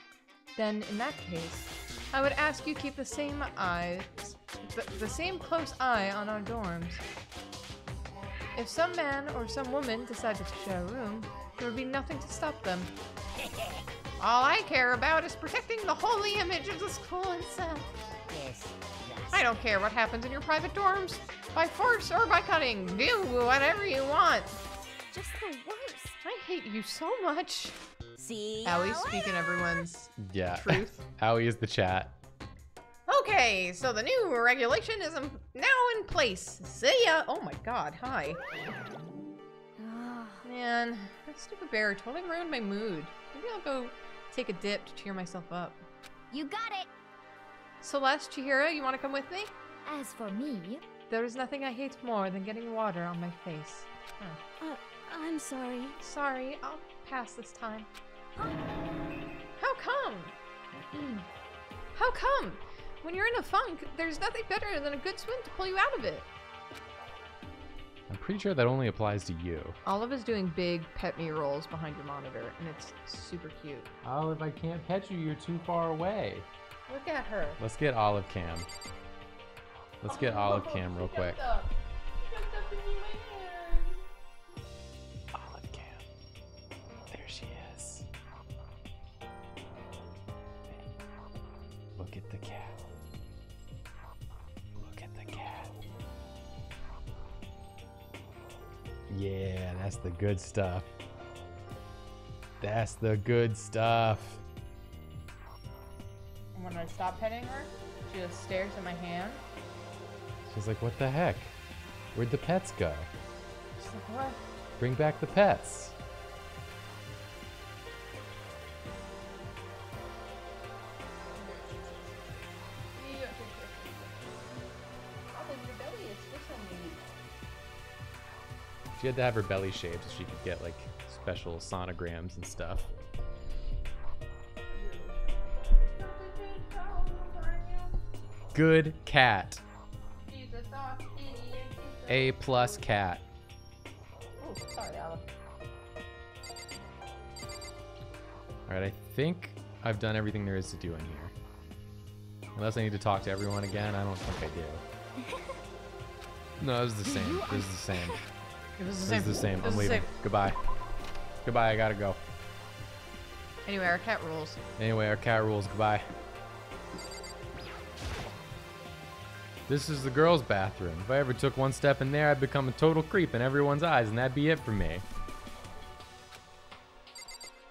then, in that case, I would ask you keep the same eyes, the, the same close eye on our dorms. If some man or some woman decided to share a room, there would be nothing to stop them. *laughs* All I care about is protecting the holy image of the school itself. Yes, yes. I don't care what happens in your private dorms, by force or by cutting. Do whatever you want. just the worst. I hate you so much. See? Allie speaking everyone's Yeah. truth. *laughs* Howie is the chat. Okay, so the new regulation is in- now in place. See ya. Oh my god, hi. Ah, *sighs* Man, that stupid bear totally ruined my mood. Maybe I'll go take a dip to cheer myself up. you got it. Celeste, Chihiro, you want to come with me? As for me, There is nothing I hate more than getting water on my face. Huh. uh, I'm sorry. Sorry, I'll pass this time. How come? How come? When you're in a funk, there's nothing better than a good swim to pull you out of it. I'm pretty sure that only applies to you. Olive is doing big pet me rolls behind your monitor, and it's super cute. Olive, I can't pet you. You're too far away. Look at her. Let's get Olive Cam. Let's get Olive Cam real quick. The good stuff. That's the good stuff. And when I stop petting her, she just stares at my hand. She's like, what the heck? Where'd the pets go? She's like, what? Bring back the pets. She had to have her belly shaved so she could get like special sonograms and stuff. Good cat. A plus cat. Alright, I think I've done everything there is to do in here. Unless I need to talk to everyone again, I don't think I do. *laughs* No, it was the same. It was the same. *laughs* It was the It same. was the same. It I'm the leaving. same. Goodbye. Goodbye. I gotta go. Anyway, our cat rules. Anyway, our cat rules. Goodbye. This is the girls' bathroom. If I ever took one step in there, I'd become a total creep in everyone's eyes, and that'd be it for me.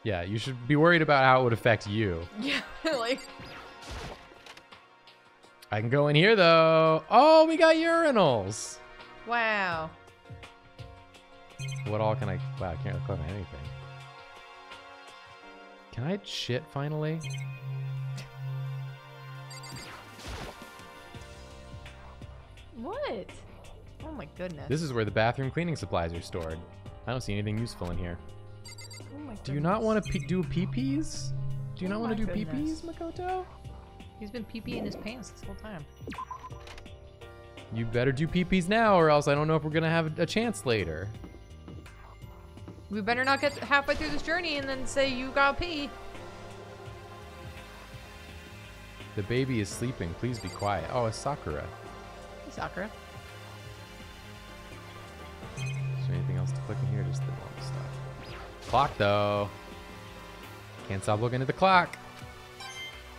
Yeah, you should be worried about how it would affect you. *laughs* Yeah, like I can go in here though. Oh, we got urinals. wow. What all can I? Wow, I can't click on anything. Can I shit finally? What? Oh my goodness. This is where the bathroom cleaning supplies are stored. I don't see anything useful in here. oh my Do you not want to do pee-pees? Do you not Oh want to do goodness. pee-pees, Makoto? He's been pee pee in his pants this whole time. You better do pee-pees now, or else I don't know if we're gonna have a chance later. We better not get halfway through this journey and then say you got pee. The baby is sleeping. Please be quiet. Oh, it's Sakura. Hey, Sakura. Is there anything else to click in here? Just the normal stuff. Clock, though. Can't stop looking at the clock.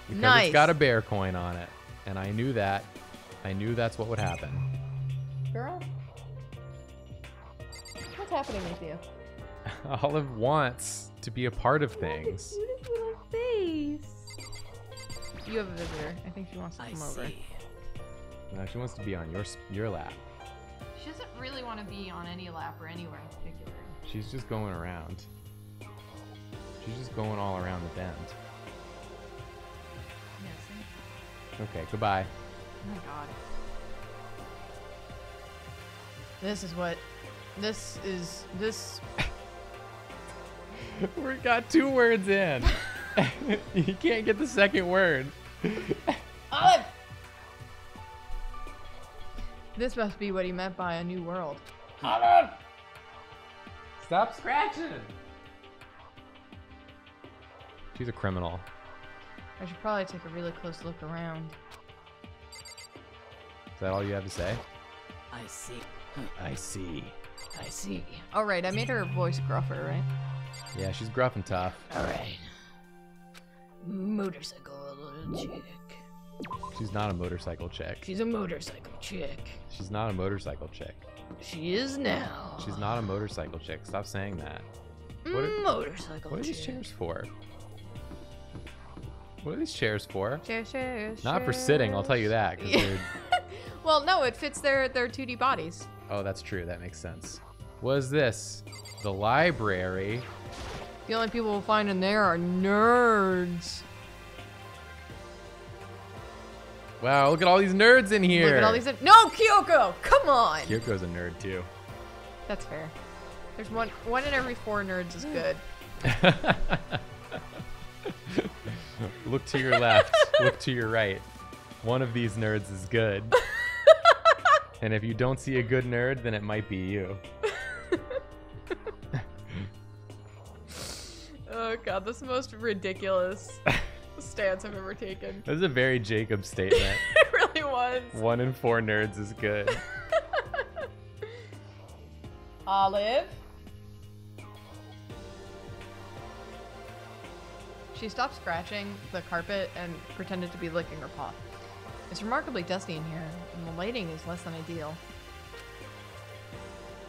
Because Nice. it's got a bear coin on it. And I knew that. I knew that's what would happen. Girl? What's happening with you? *laughs* Olive wants to be a part of things. Cutest little face. You have a visitor. I think she wants to I come over. see. No, she wants to be on your your lap. She doesn't really want to be on any lap or anywhere in particular. She's just going around. She's just going all around the bend. Yeah. Okay, goodbye. Oh my god. This is what. This is. This. We got two words in. *laughs* you can't get the second word. Olive! This must be what he meant by a new world. Olive! Stop scratching. She's a criminal. I should probably take a really close look around. Is that all you have to say? I see. I see. I see. Alright, I made her voice gruffer, right? Yeah, she's gruff and tough. Alright. Motorcycle chick. She's not a motorcycle chick. She's a motorcycle chick. She's not a motorcycle chick. She is now. She's not a motorcycle chick. Stop saying that. Mm, what are- motorcycle What are these chick. chairs for? What are these chairs for? Chairs, chairs, Not for sitting, I'll tell you that. Yeah. *laughs* well, no, it fits their their 2D bodies. Oh, that's true. That makes sense. What is this? The library. The only people we'll find in there are nerds. Wow, look at all these nerds in here. Look at all these. No, Kyoko, come on. Kyoko's a nerd too. That's fair. There's one one in every four nerds is good. *laughs* Look to your left. Look to your right. One of these nerds is good. *laughs* and if you don't see a good nerd, then it might be you. *laughs* Oh, god, that's the most ridiculous stance I've ever taken. *laughs* This is a very Jacob statement. *laughs* it really was. One in four nerds is good. *laughs* Olive. She stopped scratching the carpet and pretended to be licking her paw. It's remarkably dusty in here, and the lighting is less than ideal.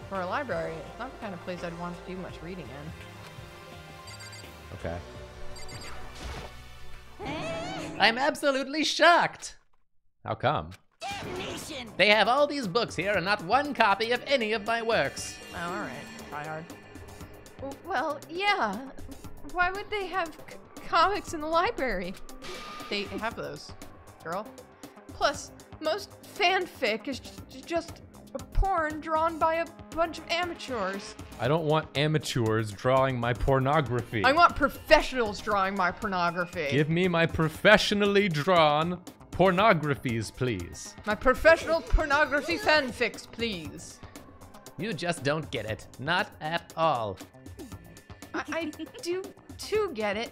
For a library, it's not the kind of place I'd want to do much reading in. Okay. I'm absolutely shocked. How come? Damnation! They have all these books here and not one copy of any of my works. Oh, alright. Try hard. Well, yeah. Why would they have c- comics in the library? They have those, girl. Plus, most fanfic is j- just a porn drawn by a bunch of amateurs. I don't want amateurs drawing my pornography. I want professionals drawing my pornography. Give me my professionally drawn pornographies, please. My professional pornography fanfics, please. You just don't get it. Not at all. I, I do too get it.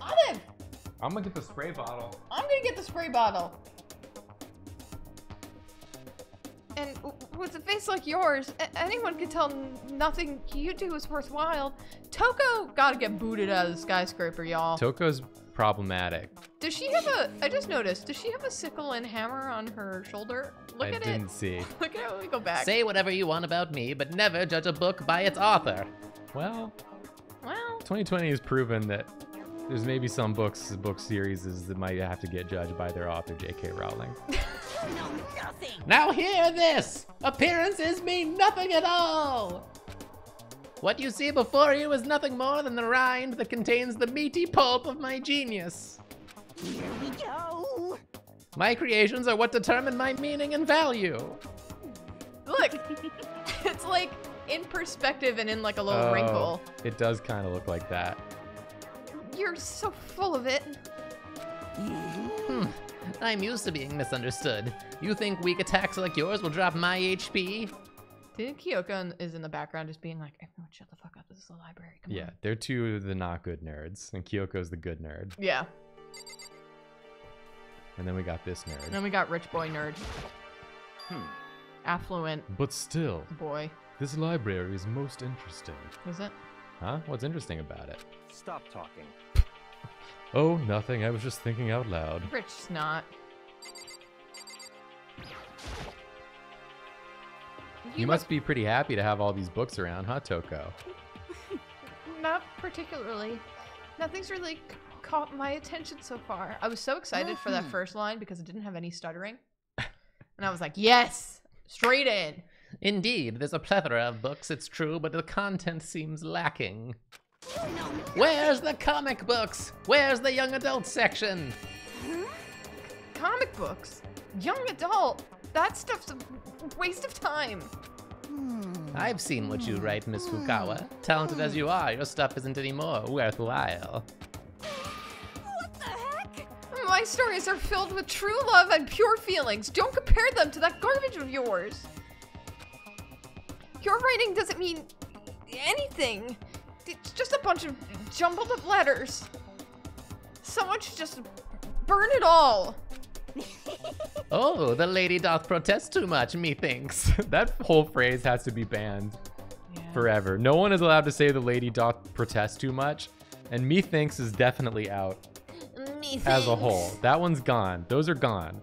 Olive, I'm gonna get the spray bottle. I'm gonna get the spray bottle. And with a face like yours, anyone could tell nothing you do is worthwhile. Toko gotta get booted out of the skyscraper, y'all. Toko's problematic. Does she have a? I just noticed. Does she have a sickle and hammer on her shoulder? Look I at didn't it. see. *laughs* Look at it. Let me go back. Say whatever you want about me, but never judge a book by its author. Well, well, 2020 has proven that there's maybe some books, book series that might have to get judged by their author, J.K. Rowling. *laughs* You know nothing. Now hear this! Appearances mean nothing at all! What you see before you is nothing more than the rind that contains the meaty pulp of my genius. Here we go. My creations are what determine my meaning and value. look. *laughs* it's like in perspective and in like a little Oh, wrinkle. It does kind of look like that. You're so full of it. Hmm. I'm used to being misunderstood. You think weak attacks like yours will drop my HP? Didn't Kyoko is in the background just being like, everyone shut the fuck up. This is a library. Come Yeah, on. they're two of the not good nerds, and Kyoko's the good nerd. Yeah. And then we got this nerd. And then we got rich boy nerd. Hmm. Affluent But still, boy. this library is most interesting. Is it? Huh? What's interesting about it? Stop talking. Oh, nothing. I was just thinking out loud. Rich snot. You must be pretty happy to have all these books around, huh, Toko? *laughs* Not particularly. Nothing's really caught my attention so far. I was so excited for that mm-hmm. first line because it didn't have any stuttering. And I was like, yes! Straight in. Indeed, there's a plethora of books, it's true, but the content seems lacking. Where's the comic books? Where's the young adult section? Hmm? Comic books. Young adult. That stuff's a waste of time. Hmm. I've seen what you write, Miss hmm. Fukawa. Talented as you are, your stuff isn't any more worthwhile. What the heck? My stories are filled with true love and pure feelings. Don't compare them to that garbage of yours. Your writing doesn't mean anything. It's just a bunch of jumbled up letters. Someone should just burn it all. *laughs* Oh, the lady doth protest too much, methinks. *laughs* that whole phrase has to be banned forever. No one is allowed to say the lady doth protest too much, and methinks is definitely out as a whole. That one's gone. Those are gone.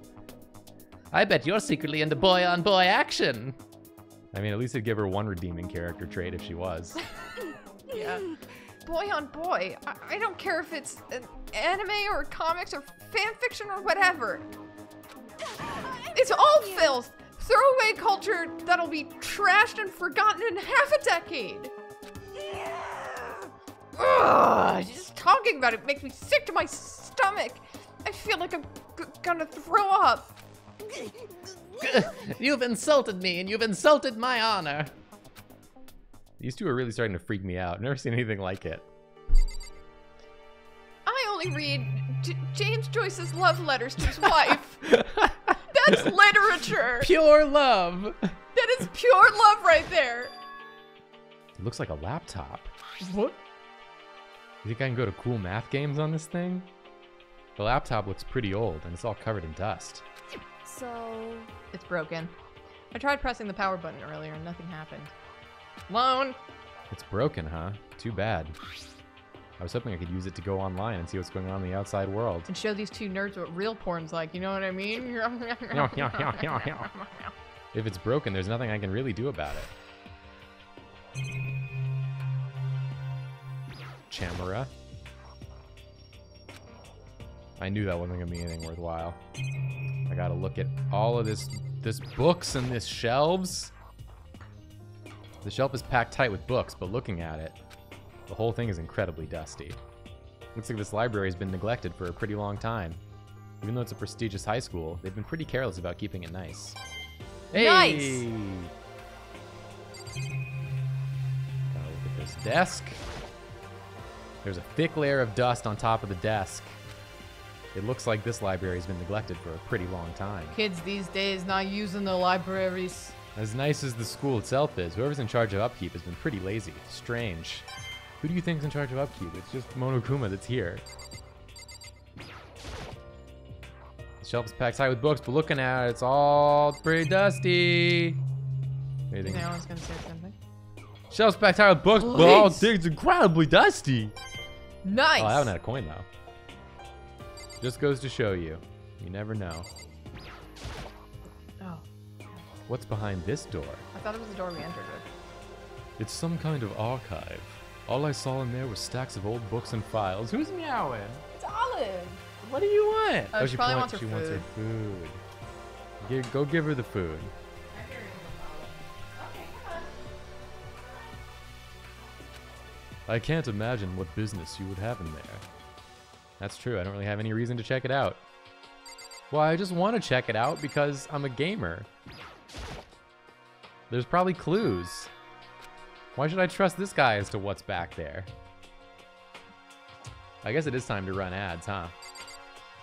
I bet you're secretly into boy on boy action. I mean, at least it'd give her one redeeming character trait if she was. *laughs* Yeah. Boy on boy. I, I don't care if it's an anime or comics or fan fiction or whatever. It's all filth. Throwaway culture that'll be trashed and forgotten in half a decade. Ugh, just talking about it makes me sick to my stomach. I feel like I'm g- gonna throw up. *laughs* *laughs* you've insulted me and you've insulted my honor. These two are really starting to freak me out. I've never seen anything like it. I only read J- James Joyce's love letters to his wife. *laughs* That's literature. Pure love. That is pure love right there. It looks like a laptop. What? You think I can go to cool math games on this thing? The laptop looks pretty old and it's all covered in dust. So, It's broken. I tried pressing the power button earlier and nothing happened. Loan. It's broken, huh? Too bad. I was hoping I could use it to go online and see what's going on in the outside world. And show these two nerds what real porn's like. You know what I mean? *laughs* If it's broken, there's nothing I can really do about it. Chamara. I knew that wasn't gonna be anything worthwhile. I gotta look at all of this this books and this shelves. The shelf is packed tight with books, but looking at it, the whole thing is incredibly dusty. Looks like this library has been neglected for a pretty long time. Even though it's a prestigious high school, they've been pretty careless about keeping it nice. Nice. Hey! Gotta look at this desk. There's a thick layer of dust on top of the desk. It looks like this library's been neglected for a pretty long time. Kids these days not using the libraries. As nice as the school itself is, whoever's in charge of upkeep has been pretty lazy. Strange. Who do you think's in charge of upkeep? It's just Monokuma that's here. The shelf is packed high with books, but looking at it, it's all pretty dusty. What do you think? I was gonna say something. Shelves packed high with books, but all Please. things incredibly dusty. Nice. Oh, I haven't had a coin though. Just goes to show you. You never know. Oh, What's behind this door? I thought it was the door we entered with. It's some kind of archive. All I saw in there were stacks of old books and files. Who's meowing? It's Olive. What do you want? Oh, oh she probably wants her she wants her food. Go give her the food. I can't imagine what business you would have in there. That's true. I don't really have any reason to check it out. Well, I just want to check it out because I'm a gamer. There's probably clues. Why should I trust this guy as to what's back there? I guess it is time to run ads, huh?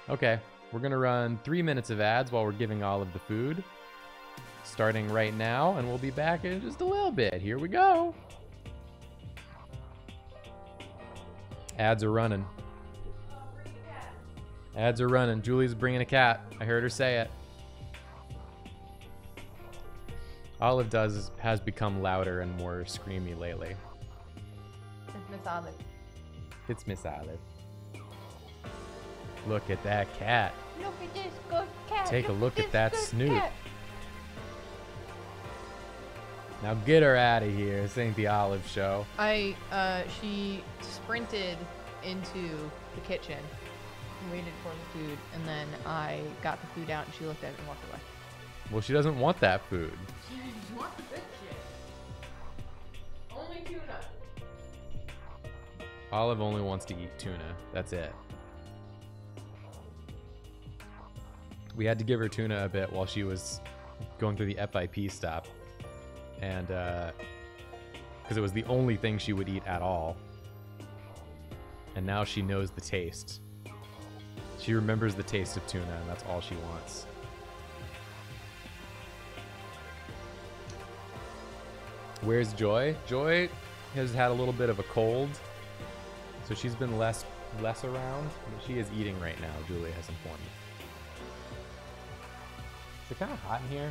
Okay, we're gonna run three minutes of ads while we're giving Olive the food. Starting right now, and we'll be back in just a little bit. Here we go. Ads are running. Ads are running. Julie's bringing a cat. I heard her say it. Olive does has become louder and more screamy lately. It's Miss Olive. It's Miss Olive. Look at that cat. Look at this good cat. Take a look at this that good snoot. cat. Now get her out of here. This ain't the Olive show. I uh she sprinted into the kitchen and waited for the food and then I got the food out and she looked at it and walked away. Well, she doesn't want that food. She wants the good shit. Only tuna. Olive only wants to eat tuna. That's it. We had to give her tuna a bit while she was going through the FIP stop. And, uh, because it was the only thing she would eat at all. And now she knows the taste. She remembers the taste of tuna, and that's all she wants. Where's Joy? Joy has had a little bit of a cold, so she's been less less around. She is eating right now. Julia has informed me. Is it kind of hot in here?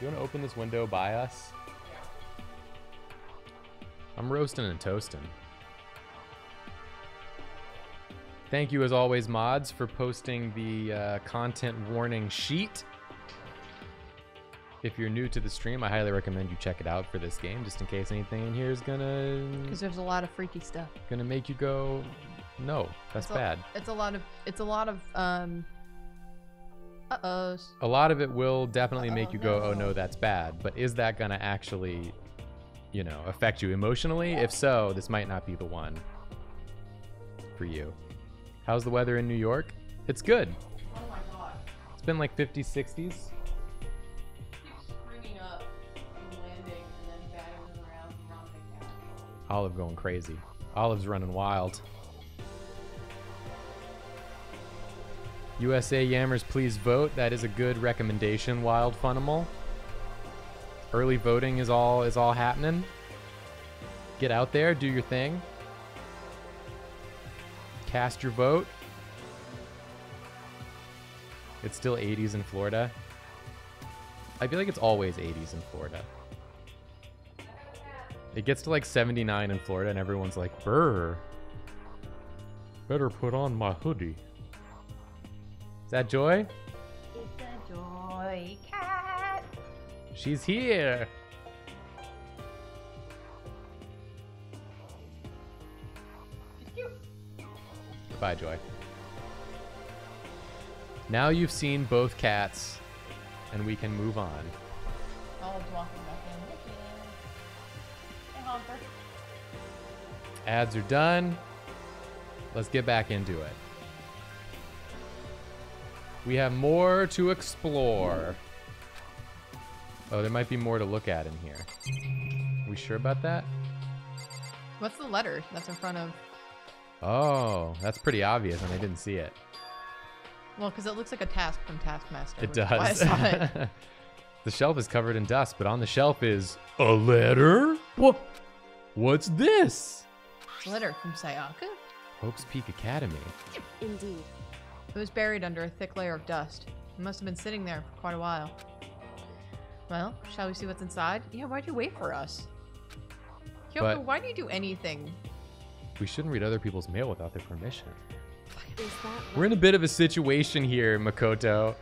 You want to open this window by us? I'm roasting and toasting. Thank you, as always, mods, for posting the uh, content warning sheet. If you're new to the stream, I highly recommend you check it out for this game, just in case anything in here is gonna Because there's a lot of freaky stuff. gonna make you go, no, that's It's a- bad. It's a lot of it's a lot of um uh ohs. A lot of it will definitely make Oh, you go, no. oh no, that's bad. But is that gonna actually, you know, affect you emotionally? If so, this might not be the one for you. How's the weather in New York? It's good. Oh my god. It's been like 50s, 60s. Keeps springing up and landing around. Olive going crazy. Olive's running wild. USA Yammers, please vote. That is a good recommendation, Wild Funimal. Early voting is all is all happening. Get out there, do your thing. Cast your vote. It's still 80s in Florida. I feel like it's always 80s in Florida. It gets to like 79 in Florida, and everyone's like, "Brr, better put on my hoodie." Is that Joy? It's a joy cat. She's here. Goodbye, Joy. Now you've seen both cats, and we can move on. Olive's walking back in. Hey. Ads are done. Let's get back into it. We have more to explore. Oh, there might be more to look at in here. We sure about that? What's the letter that's in front of? Oh, that's pretty obvious, and I didn't see it. Well, because it looks like a task from Taskmaster. It which is why I does. it. *laughs* the shelf is covered in dust, but on the shelf is a letter. What? What's this? Letter from Sayaka? Hope's Peak Academy. Indeed. It was buried under a thick layer of dust. It must have been sitting there for quite a while. Well, shall we see what's inside? Yeah, why'd you wait for us? Kyoko, But- why do you do anything? We shouldn't read other people's mail without their permission. Is that We're in a bit of a situation here, Makoto.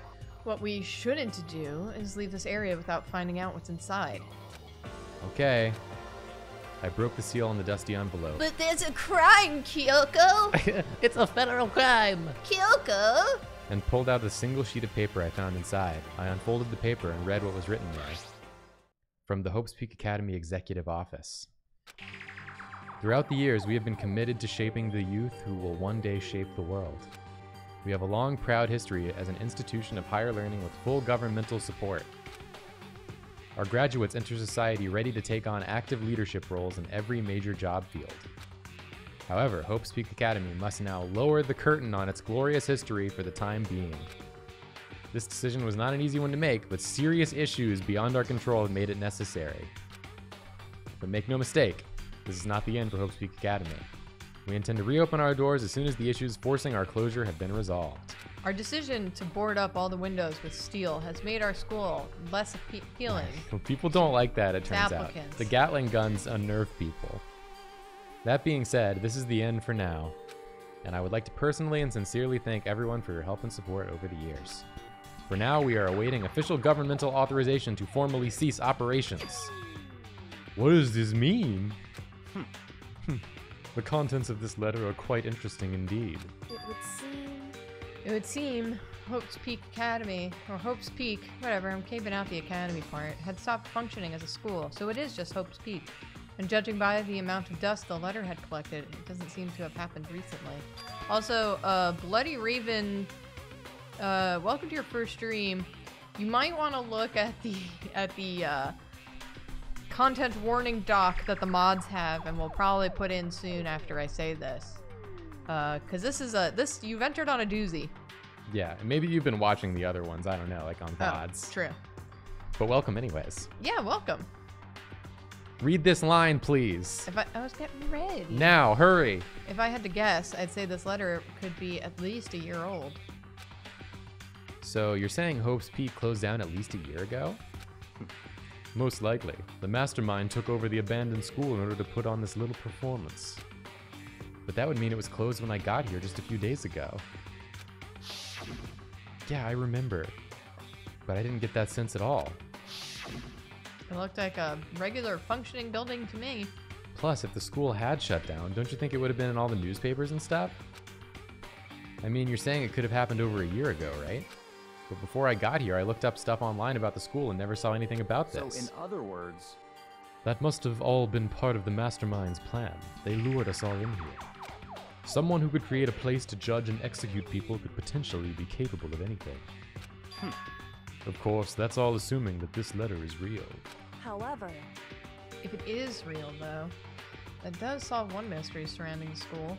What we shouldn't do is leave this area without finding out what's inside. Okay. I broke the seal on the dusty envelope. But there's a crime, Kyoko! *laughs* it's a federal crime. Kyoko! and pulled out a single sheet of paper I found inside. I unfolded the paper and read what was written there. From the Hopes Peak Academy Executive Office. Throughout the years, we have been committed to shaping the youth who will one day shape the world. We have a long, proud history as an institution of higher learning with full governmental support. Our graduates enter society ready to take on active leadership roles in every major job field. However, Hope's Peak Academy must now lower the curtain on its glorious history for the time being. This decision was not an easy one to make, but serious issues beyond our control have made it necessary. But make no mistake, this is not the end for Hope's Peak Academy. We intend to reopen our doors as soon as the issues forcing our closure have been resolved. Our decision to board up all the windows with steel has made our school less appealing. *laughs* Well, people don't like that, it turns out. The Gatling guns unnerve people. That being said, this is the end for now, and I would like to personally and sincerely thank everyone for your help and support over the years. For now, we are awaiting official governmental authorization to formally cease operations. What does this mean? Hmm. the contents of this letter are quite interesting indeed. It would seem. It would seem Hope's Peak Academy, or Hope's Peak, whatever, I'm keeping out the academy part, had stopped functioning as a school, so it is just Hope's Peak. And judging by the amount of dust the letter had collected, it doesn't seem to have happened recently. Also, uh, Bloody Raven, uh, welcome to your first stream. You might want to look at the at the uh, content warning doc that the mods have, and we'll probably put in soon after I say this. Uh, cause this is a this you've entered on a doozy. Yeah, and maybe you've been watching the other ones, I don't know, like on Oh, VODs. true. But welcome anyways. Yeah, welcome. Read this line, please. If I, I was getting ready. Now, hurry. If I had to guess, I'd say this letter could be at least a year old. So you're saying Hope's Peak closed down at least a year ago? Most likely. The mastermind took over the abandoned school in order to put on this little performance. But that would mean it was closed when I got here just a few days ago. Yeah, I remember. But I didn't get that sense at all. It looked like a regular functioning building to me. Plus, if the school had shut down, don't you think it would have been in all the newspapers and stuff? I mean, you're saying it could have happened over a year ago, right? But before I got here, I looked up stuff online about the school and never saw anything about this. So, in other words, That must have all been part of the mastermind's plan. They lured us all in here. Someone who could create a place to judge and execute people could potentially be capable of anything. Hmm. Of course, that's all assuming that this letter is real. However, If it is real, though, that does solve one mystery surrounding the school.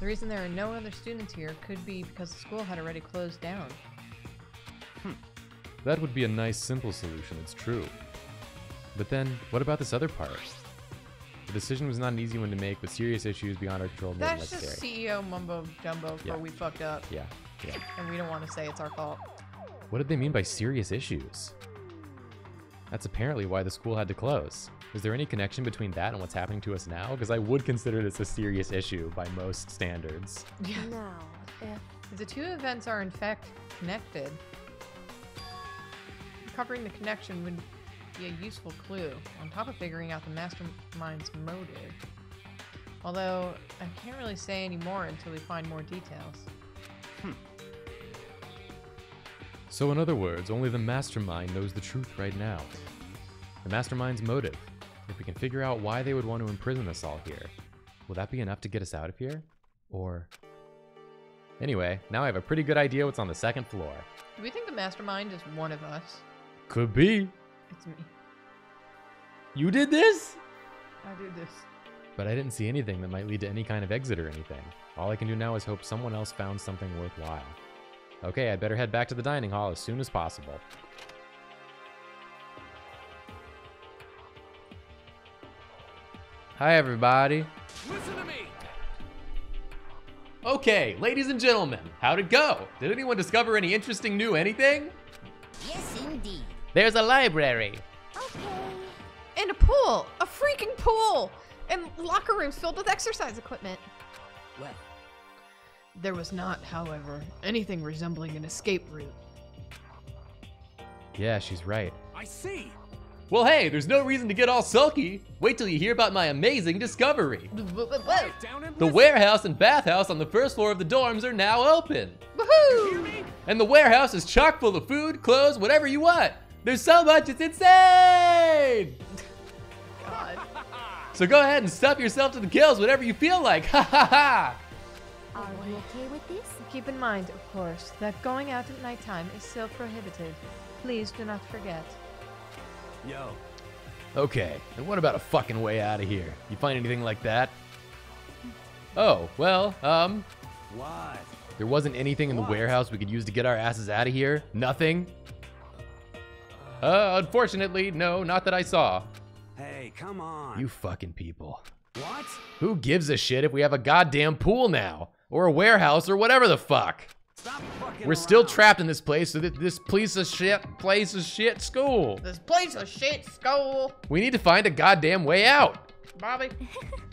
The reason there are no other students here could be because the school had already closed down. Hmm. That would be a nice, simple solution, it's true. But then, what about this other part? The decision was not an easy one to make, with serious issues beyond our control That's just. CEO mumbo jumbo for Yeah. we fucked up, Yeah, yeah. and we don't want to say it's our fault. What did they mean by serious issues? That's apparently why the school had to close. Is there any connection between that and what's happening to us now? Because I would consider this a serious issue by most standards. Yeah. now, if If the two events are in fact connected, uncovering the connection would be a useful clue, on top of figuring out the mastermind's motive. Although, I can't really say any more until we find more details. Hmm. So, in other words, only the mastermind knows the truth right now. The mastermind's motive. If we can figure out why they would want to imprison us all here, will that be enough to get us out of here? Or. Anyway, now I have a pretty good idea what's on the second floor. Do we think the mastermind is one of us? Could be. It's me. You did this? I did this. But I didn't see anything that might lead to any kind of exit or anything. All I can do now is hope someone else found something worthwhile. Okay, I'd better head back to the dining hall as soon as possible. Hi, everybody. Listen to me! Okay, ladies and gentlemen, how'd it go? Did anyone discover any interesting new anything? Yes, indeed. There's a library. Okay. And a pool! A freaking pool! And locker rooms filled with exercise equipment. Well, There was not, however, anything resembling an escape route. Yeah, she's right. I see! Well, hey, there's no reason to get all sulky. Wait till you hear about my amazing discovery. Quiet down and The warehouse and bathhouse on the first floor of the dorms are now open. Woohoo! And the warehouse is chock full of food, clothes, whatever you want. There's so much, it's insane! God. So go ahead and stuff yourself to the gills whatever you feel like. Ha ha ha! Are we okay with this? Keep in mind, of course, that going out at nighttime is still prohibited. Please do not forget. Yo, Okay, and what about a fucking way out of here? You find anything like that? Oh, well, um, what? there wasn't anything in the What? warehouse we could use to get our asses out of here? Nothing? Uh, unfortunately, no, not that I saw. Hey, come on. You fucking people. What? Who gives a shit if we have a goddamn pool now? Or a warehouse or whatever the fuck? Stop fucking We're still around. trapped in this place, so that this piece of shit place of shit school. This place of shit school! We need to find a goddamn way out. Bobby.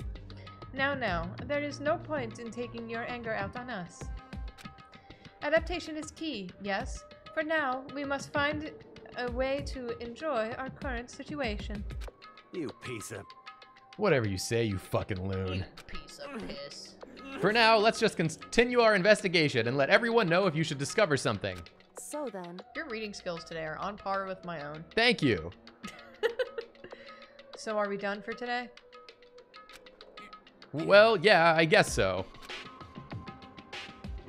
*laughs* now, now, there is no point in taking your anger out on us. Adaptation is key, yes. For now, we must find a way to enjoy our current situation. You piece of. Whatever you say, you fucking loon. Piece of piss. For now, let's just continue our investigation and let everyone know if you should discover something. So then, Your reading skills today are on par with my own. Thank you. *laughs* So, are we done for today? Well, yeah, I guess so.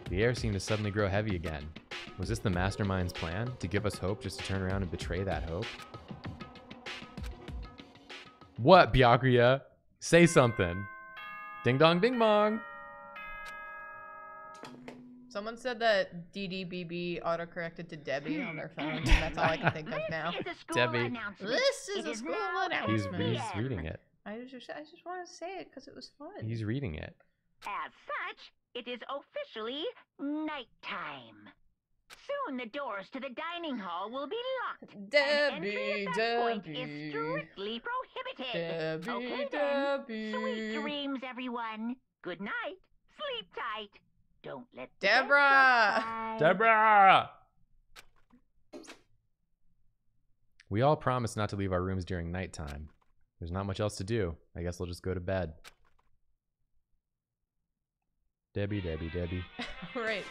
The air seemed to suddenly grow heavy again. Was this the mastermind's plan? To give us hope just to turn around and betray that hope? What, Byakuya? Say something. Ding dong bing bong. Someone said that DDBB autocorrected to Debbie on their phone. and That's all I can think of now. This is a school Debbie. announcement. This is a school now He's, announcement. he's reading it. I just, I just want to say it because it was fun. He's reading it. As such, it is officially nighttime. Soon the doors to the dining hall will be locked. and entry Debbie, at that point Debbie. is strictly prohibited. Debbie, okay then. Sweet dreams, everyone. Good night. Sleep tight. Don't let the bed Deborah. Deborah! We all promised not to leave our rooms during nighttime. There's not much else to do. I guess we'll just go to bed. Debbie, Debbie, Debbie. *laughs* Right.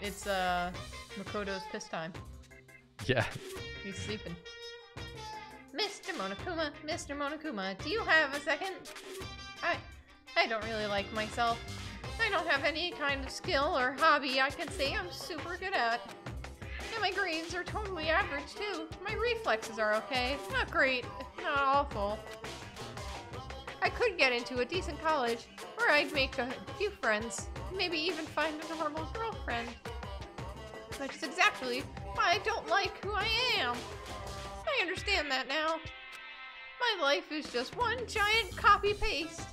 It's uh Makoto's piss time. Yeah. He's sleeping. Mr. Monokuma, Mr. Monokuma, do you have a second? I I don't really like myself. I don't have any kind of skill or hobby I can say I'm super good at. And my grades are totally average too. My reflexes are okay. Not great, not awful. I could get into a decent college, or I'd make a few friends, maybe even find a normal girlfriend. Which is exactly why I don't like who I am. I understand that now. My life is just one giant copy paste.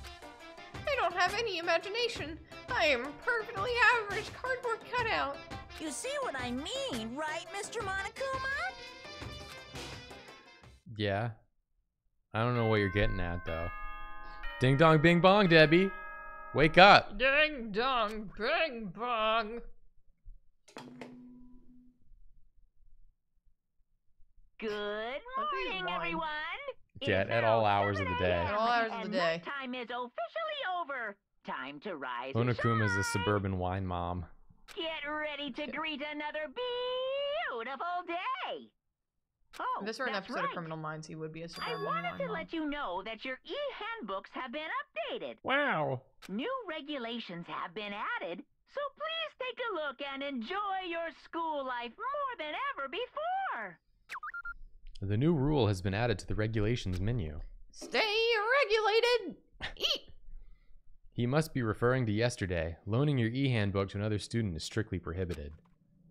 I don't have any imagination. I am a perfectly average cardboard cutout. You see what I mean, right, Mr. Monokuma? Yeah. I don't know what you're getting at, though. Ding dong bing bong, Debbie. Wake up. Ding dong, bing bong. Good morning, everyone. It Yeah, at all hours of the day. At all hours of the day. Time is officially over. Time to rise. and Onokuma is a suburban wine mom. Get ready to greet another beautiful day. Oh, If this were an episode right. of Criminal Minds, he would be a I I wanted to let you know that your e-handbooks have been updated. Wow. New regulations have been added, so please take a look and enjoy your school life more than ever before. The new rule has been added to the regulations menu. Stay regulated. Eat. He must be referring to yesterday. Loaning your e-handbook to another student is strictly prohibited.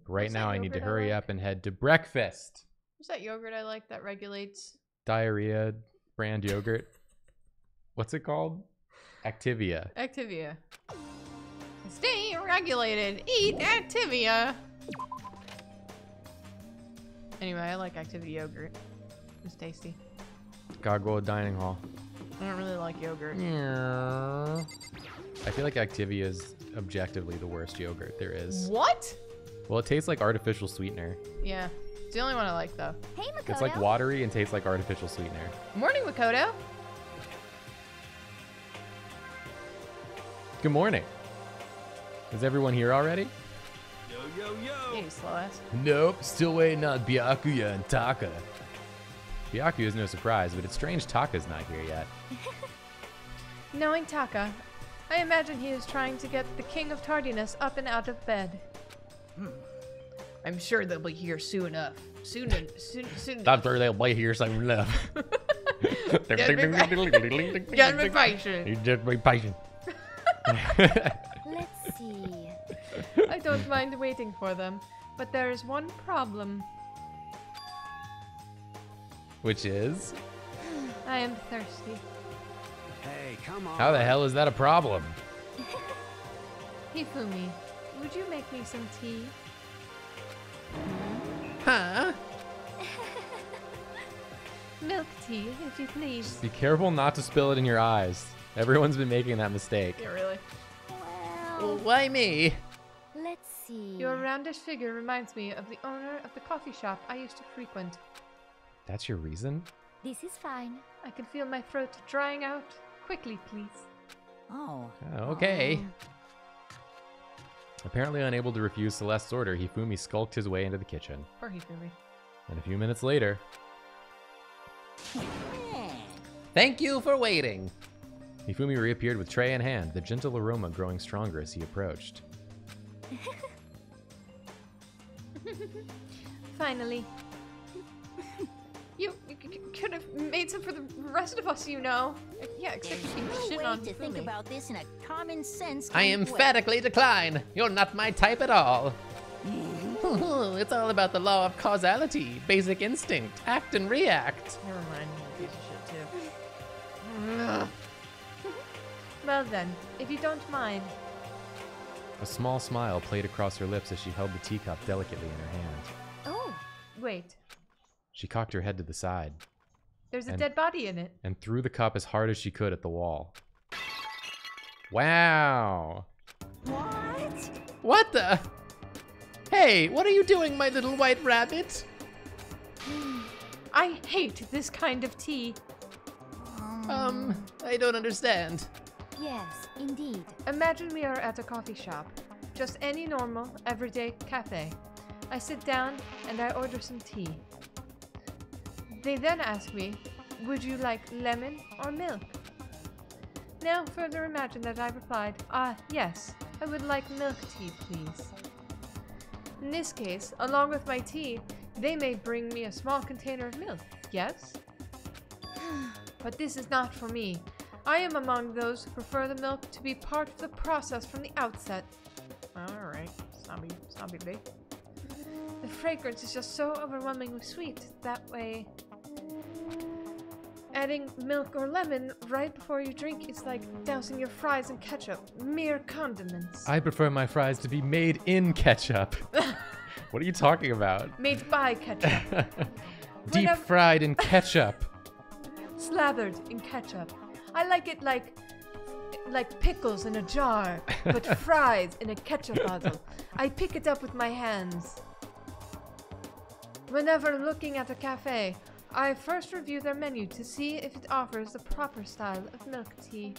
Right What's now, I need to hurry up and head to breakfast. What's that yogurt I like that regulates? Diarrhea brand yogurt. What's it called? Activia. Activia. Stay regulated. Eat Activia. Anyway, I like Activia yogurt. It's tasty. Gargoyle Dining Hall. I don't really like yogurt. Yeah. I feel like Activia is objectively the worst yogurt there is. What? Well, it tastes like artificial sweetener. Yeah. It's the only one I like though. Hey, Makoto. It's like watery and tastes like artificial sweetener. Morning, Makoto. Good morning. Is everyone here already? Yo, yo, yo. Yeah, you slow ass. Nope, still waiting on Byakuya and Taka. Byakuya is no surprise, but it's strange Taka's not here yet. *laughs* Knowing Taka, I imagine he is trying to get the King of Tardiness up and out of bed. Hmm. I'm sure they'll be here soon enough. Soon, en- soon, soon. That's where they'll be here soon enough. *laughs* Just be patient. You Just be patient. Let's see. *laughs* I don't mind waiting for them, but there is one problem. Which is? I am thirsty. Hey, come on. How the hell is that a problem? *laughs* Hifumi, would you make me some tea? Huh? *laughs* Milk tea, if you please. Just Be careful not to spill it in your eyes. Everyone's been making that mistake. Yeah, really. Well, Why me? let's see. Your roundish figure reminds me of the owner of the coffee shop I used to frequent. That's your reason? This is fine. I can feel my throat drying out. Quickly, please. Oh. Oh, okay. Um, Apparently unable to refuse Celeste's order, Hifumi skulked his way into the kitchen. Poor Hifumi. And a few minutes later, Thank you for waiting. Hifumi reappeared with tray in hand, the gentle aroma growing stronger as he approached. *laughs* Finally. You, you c- c- could have made some for the rest of us, you know. Yeah, except There's you keep no shitting way on to think Hifumi. about this in a common sense. I kind of way. emphatically decline. You're not my type at all. *laughs* it's all about the law of causality, basic instinct, act and react. Never mind, you're a piece of shit too. *laughs* Well then, if you don't mind, A small smile played across her lips as she held the teacup delicately in her hand. Oh, wait. She cocked her head to the side There's a And- dead body in it. and threw the cup as hard as she could at the wall. Wow! What? What the? Hey, what are you doing, my little white rabbit? I hate this kind of tea. Um, I don't understand. Yes, indeed. Imagine we are at a coffee shop. Just any normal, everyday cafe. I sit down and I order some tea. They then ask me, would you like lemon or milk? Now further imagine that I replied, ah, yes, I would like milk tea, please. In this case, along with my tea, they may bring me a small container of milk, yes? *sighs* But this is not for me. I am among those who prefer the milk to be part of the process from the outset. Alright, snobby, snobby big. The fragrance is just so overwhelmingly sweet. That way, adding milk or lemon right before you drink is like dousing your fries in ketchup. Mere condiments. I prefer my fries to be made in ketchup. *laughs* what are you talking about? Made by ketchup. *laughs* Deep Whenever- fried in ketchup. *laughs* slathered in ketchup. I like it like like pickles in a jar, but fries in a ketchup bottle. I pick it up with my hands. Whenever looking at a cafe, I first review their menu to see if it offers the proper style of milk tea.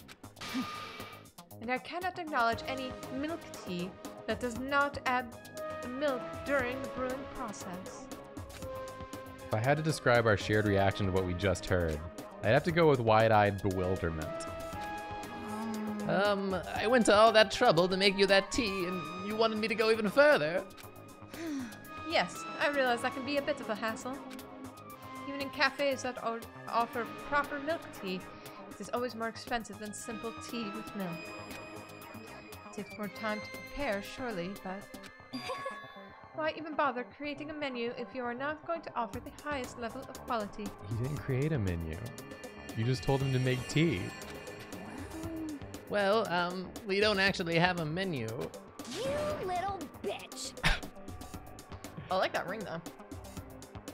and I cannot acknowledge any milk tea that does not add milk during the brewing process. If I had to describe our shared reaction to what we just heard, I'd have to go with wide-eyed bewilderment. Um, I went to all that trouble to make you that tea, and you wanted me to go even further. *sighs* Yes, I realize that can be a bit of a hassle. Even in cafes that o- offer proper milk tea, it is always more expensive than simple tea with milk. It takes more time to prepare, surely, but *laughs* why even bother creating a menu if you are not going to offer the highest level of quality? He didn't create a menu. You just told him to make tea. Well, um, we don't actually have a menu. You little bitch. *laughs* I like that ring though.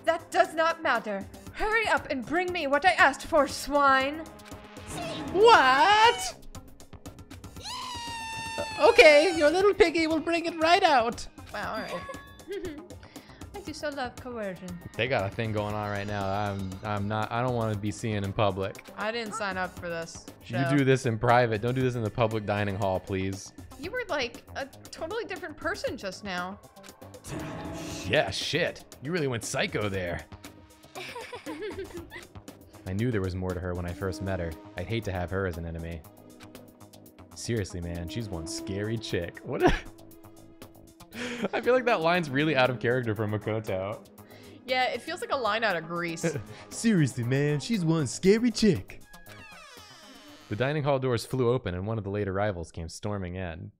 That does not matter. Hurry up and bring me what I asked for, swine. What? Okay, your little piggy will bring it right out. Wow, alright. *laughs* I do so love coercion. They got a thing going on right now. I'm I'm not I don't want to be seen in public. I didn't sign up for this show. You do this in private. Don't do this in the public dining hall, please. You were like a totally different person just now. Yeah, shit. You really went psycho there. *laughs* I knew there was more to her when I first met her. I'd hate to have her as an enemy. Seriously, man, she's one scary chick. What? a- *laughs* I feel like that line's really out of character for Makoto. Yeah, it feels like a line out of Grease. *laughs* Seriously, man, she's one scary chick. The dining hall doors flew open and one of the late arrivals came storming in.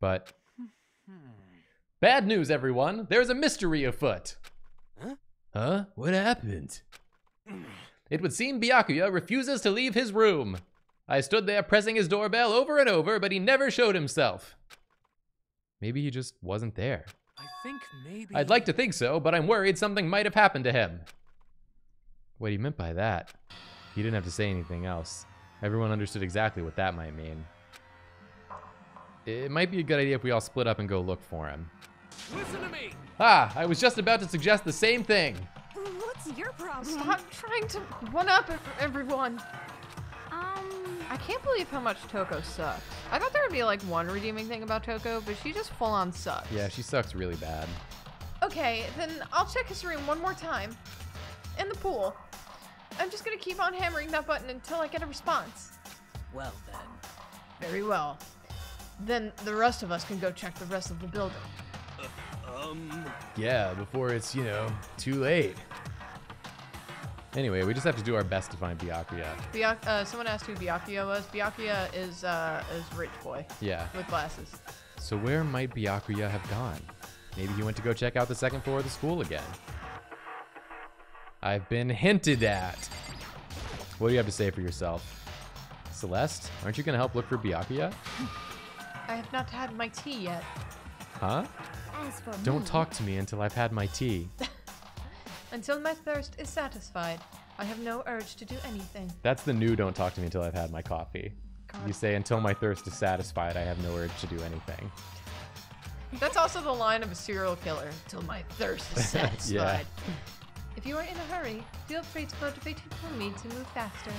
But. Bad news, everyone! There's a mystery afoot! Huh? Huh? What happened? It would seem Byakuya refuses to leave his room. I stood there pressing his doorbell over and over, but he never showed himself. Maybe he just wasn't there. I think maybe. I'd like to think so, but I'm worried something might have happened to him. What he meant by that, he didn't have to say anything else. Everyone understood exactly what that might mean. It might be a good idea if we all split up and go look for him. Listen to me. Ah, I was just about to suggest the same thing. What's your problem? Stop trying to one up everyone. Um, I can't believe how much Toko sucks. I thought there would be like one redeeming thing about Toko, but she just full on sucks. Yeah, she sucks really bad. Okay, then I'll check his room one more time. In the pool. I'm just gonna keep on hammering that button until I get a response. Well then. Very well. Then the rest of us can go check the rest of the building. Um. Yeah, before it's, you know, too late. Anyway, we just have to do our best to find Byakuya. Byak- uh, someone asked who Byakuya was. Byakuya is uh, is rich boy Yeah. with glasses. So where might Byakuya have gone? Maybe he went to go check out the second floor of the school again. I've been hinted at. What do you have to say for yourself? Celeste, aren't you gonna help look for Byakuya? I have not had my tea yet. Huh? For Don't talk to me until I've had my tea. *laughs* Until my thirst is satisfied, I have no urge to do anything. That's the new don't talk to me until I've had my coffee. God. You say until my thirst is satisfied, I have no urge to do anything. That's also the line of a serial killer. Till my thirst is *laughs* satisfied. yeah. If you are in a hurry, feel free to motivate your me to move faster.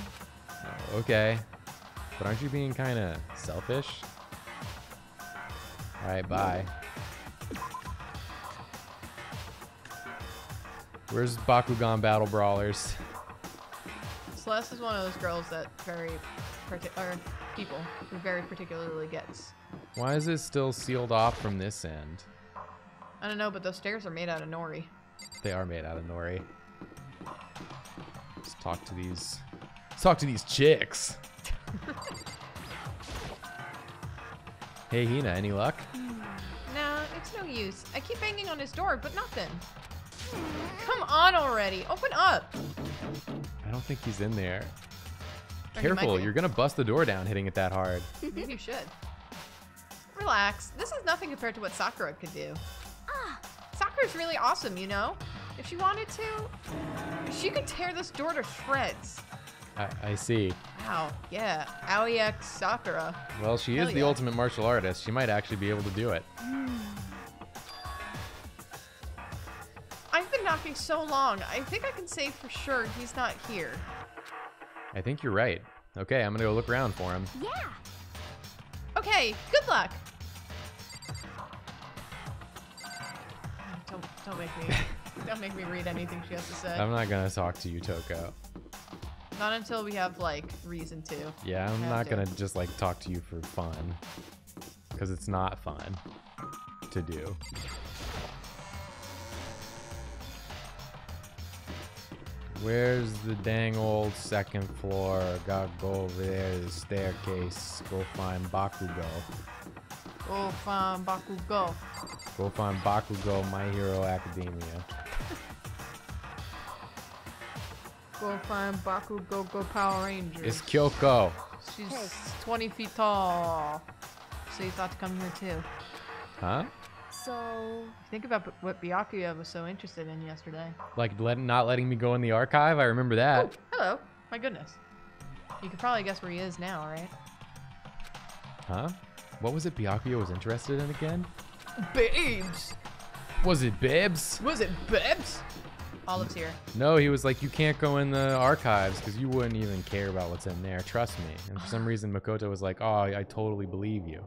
Oh, okay. But aren't you being kind of selfish? Alright, bye. Where's Bakugan Battle Brawlers? Celeste is one of those girls that very, parti- or people who very particularly gets. Why is it still sealed off from this end? I don't know, but those stairs are made out of nori. They are made out of nori. Let's talk to these. Let's talk to these chicks. *laughs* hey, Hina, any luck? Hmm. Nah, it's no use. I keep banging on his door, but nothing. Come on already, open up. I don't think he's in there. Or Careful, you're gonna bust the door down hitting it that hard. *laughs* Maybe you should. Relax. This is nothing compared to what Sakura could do. Ah, Sakura's really awesome, you know? If she wanted to, she could tear this door to shreds. I, I see. Wow, yeah. Aoi X Sakura. Well, she Hell is the ultimate martial artist. She might actually be able to do it. I've knocking so long, I think I can say for sure he's not here. I think you're right. Okay, I'm gonna go look around for him. yeah. Okay, good luck. Don't, don't make me, *laughs* don't make me read anything she has to say. I'm not gonna talk to you, Toko. Not until we have like reason to. Yeah, I'm not to. gonna just like talk to you for fun. Because it's not fun to do. Where's the dang old second floor? Gotta go over there to the staircase. Go find Bakugo. Go find Bakugo. Go find Bakugo, My Hero Academia. Go find Bakugo Go Power Rangers. It's Kyoko. She's 20 feet tall. So you thought to come here too. Huh? So, Think about what Byakuya was so interested in yesterday. Like let, not letting me go in the archive? I remember that. Oh, hello. My goodness. You could probably guess where he is now, right? Huh? What was it Byakuya was interested in again? Babes! Was it Bibs? Was it Babes? Olive's here. No, he was like, you can't go in the archives because you wouldn't even care about what's in there. Trust me. And for some reason, Makoto was like, oh, I totally believe you.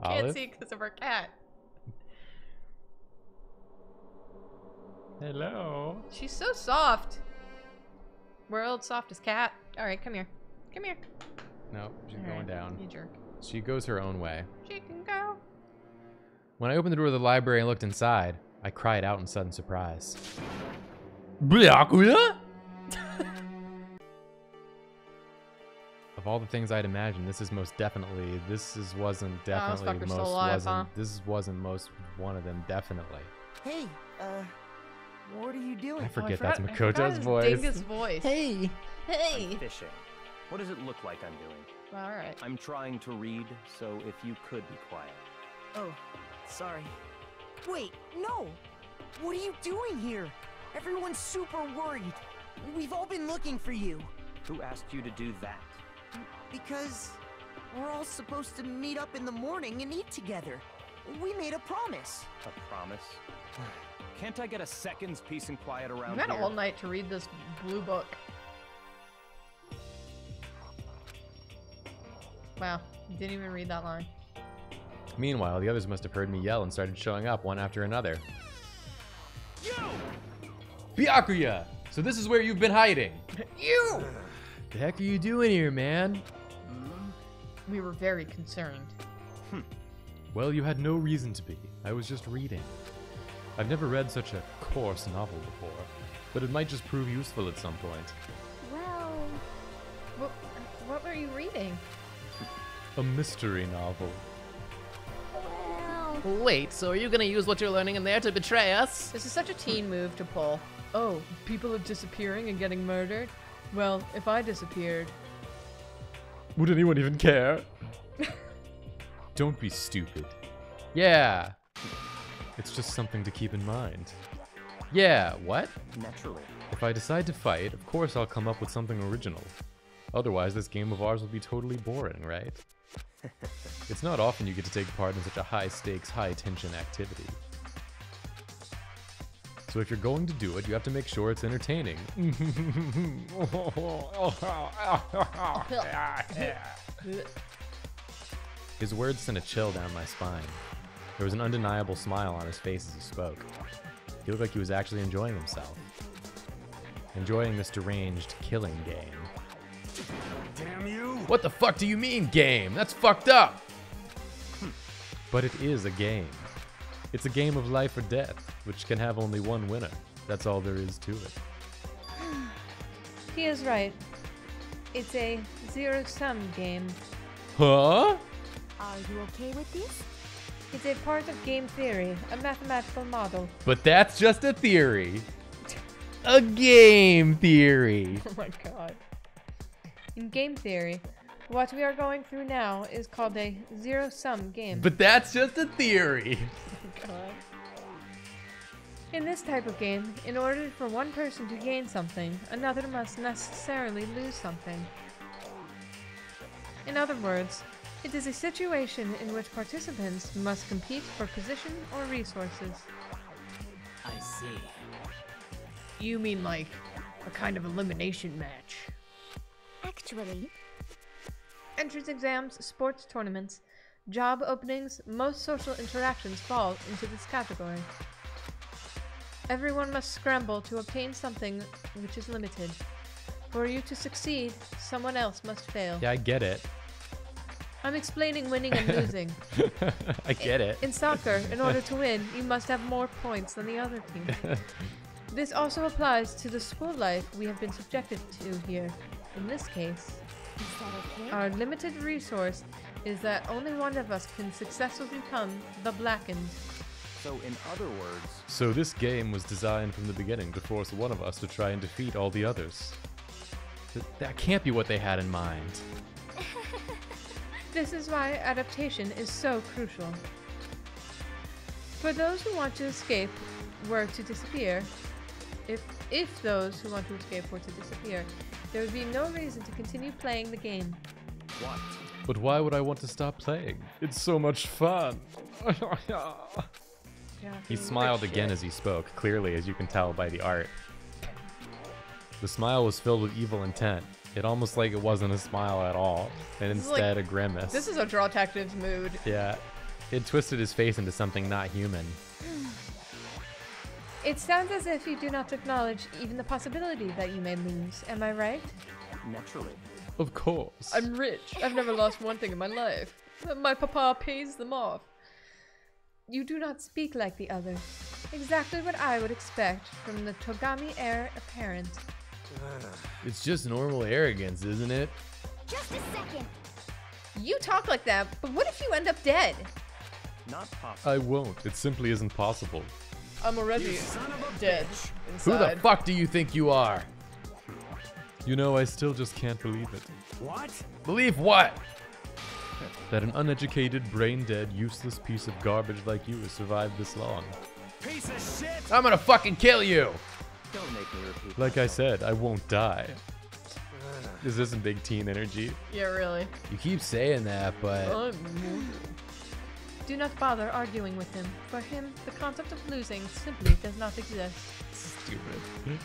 We can't Olive? see because of our cat. Hello. She's so soft. World's softest cat. All right, come here. Come here. No, she's All going right, down. You jerk. She goes her own way. She can go. When I opened the door of the library and looked inside, I cried out in sudden surprise. Byakuya? of all the things I'd imagined, this is most definitely. This is wasn't Oh, definitely fucker's most still alive, wasn't. huh? This wasn't most one of them. Definitely. Hey, uh, what are you doing? I forget forgot- that's I forgot Makoto's his voice. Dingus voice. Hey. Hey. I'm fishing. What does it look like I'm doing? All right. I'm trying to read, so if you could be quiet. Oh, sorry. Wait, no! What are you doing here? Everyone's super worried. We've all been looking for you. Who asked you to do that? Because we're all supposed to meet up in the morning and eat together. We made a promise. A promise? *sighs* Can't I get a second's peace and quiet around You around had here? all night to read this blue book. Wow, you didn't even read that line. Meanwhile, the others must have heard me yell and started showing up one after another. Byakuya! So this is where you've been hiding. *laughs* You! The heck are you doing here, man? Hmm? We were very concerned. Hmm. Well, you had no reason to be. I was just reading. I've never read such a coarse novel before, but it might just prove useful at some point. well, What, what were you reading? A mystery novel. well. Wait, so are you gonna use what you're learning in there to betray us? This is such a teen move to pull. Oh, people are disappearing and getting murdered? Well, if I disappeared. Would anyone even care? *laughs* Don't be stupid. Yeah. It's just something to keep in mind. Yeah, what? Naturally. If I decide to fight, of course I'll come up with something original. Otherwise, this game of ours will be totally boring, right? *laughs* it's not often you get to take part in such a high stakes, high tension activity. So if you're going to do it, you have to make sure it's entertaining. *laughs* His words sent a chill down my spine. There was an undeniable smile on his face as he spoke. He looked like he was actually enjoying himself. Enjoying this deranged killing game. Damn you! What the fuck do you mean, game? That's fucked up! but it is a game. It's a game of life or death, which can have only one winner. That's all there is to it. *sighs* He is right. It's a zero sum game. Huh? Are you okay with this? It's a part of game theory, a mathematical model. But that's just a theory. A game theory. *laughs* Oh my god. In game theory, what we are going through now is called a zero sum game. But that's just a theory. *laughs* oh God. In this type of game, in order for one person to gain something, another must necessarily lose something. In other words, it is a situation in which participants must compete for position or resources. I see. You mean like a kind of elimination match? Actually, Entrance exams, sports tournaments, job openings, most social interactions fall into this category. Everyone must scramble to obtain something which is limited. For you to succeed, someone else must fail. Yeah, I get it. I'm explaining winning and losing. *laughs* I get it. In soccer, in order to win, you must have more points than the other team. *laughs* This also applies to the school life we have been subjected to here. In this case, our limited resource is that only one of us can successfully become the Blackened. So, in other words, So this game was designed from the beginning to force one of us to try and defeat all the others. Th- that can't be what they had in mind. *laughs* This is why adaptation is so crucial. For those who want to escape were to disappear, if if those who want to escape were to disappear, there would be no reason to continue playing the game. what? But why would I want to stop playing? It's so much fun. *laughs* *laughs* he smiled again as he spoke, clearly, as you can tell by the art. The smile was filled with evil intent. It almost like it wasn't a smile at all, and This is like- instead a grimace. This is a draw tactives mood. yeah. It twisted his face into something not human. *sighs* It sounds as if you do not acknowledge even the possibility that you may lose. Am I right? Naturally. Of course. I'm rich. I've never lost one thing in my life. My papa pays them off. You do not speak like the others. Exactly what I would expect from the Togami heir apparent. *sighs* It's just normal arrogance, isn't it? Just a second. You talk like that, but what if you end up dead? Not possible. I won't. It simply isn't possible. I'm already dead Who the fuck do you think you are? You know, I still just can't believe it. What? Believe what? That an uneducated, brain dead, useless piece of garbage like you has survived this long. Piece of shit! I'm gonna fucking kill you! Don't make me repeat. Like I said, I won't die. Is this some big teen energy? Yeah, really. You keep saying that, but. Oh, Do not bother arguing with him. For him, the concept of losing simply does not exist. Stupid.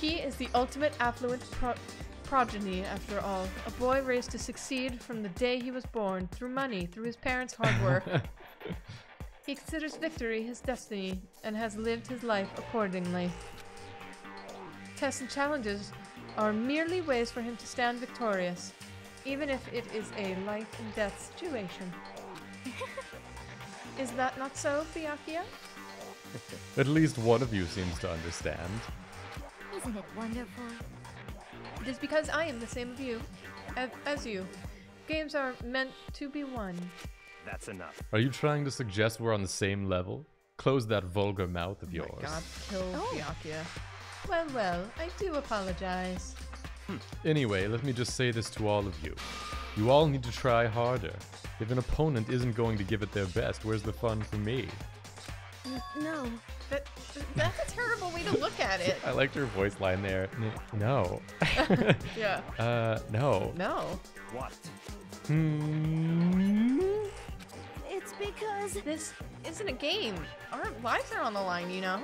He is the ultimate affluent pro- progeny, after all. A boy raised to succeed from the day he was born, through money, through his parents' hard work. *laughs* he considers victory his destiny, and has lived his life accordingly. Tests and challenges are merely ways for him to stand victorious, even if it is a life and death situation. *laughs* is that not so, Byakuya? At least one of you seems to understand. Isn't it wonderful? It is because I am the same of you, as, as you. Games are meant to be won. That's enough. Are you trying to suggest we're on the same level? Close that vulgar mouth of oh yours. God, kill Oh. Byakuya. Well, well, I do apologize. Hmm. Anyway, let me just say this to all of you. You all need to try harder. If an opponent isn't going to give it their best, where's the fun for me? N- no. That, that's a terrible way to look at it. I liked her voice line there. No. *laughs* Yeah. uh, no. No. What? Hmm. It's because This isn't a game. Our lives are on the line, you know?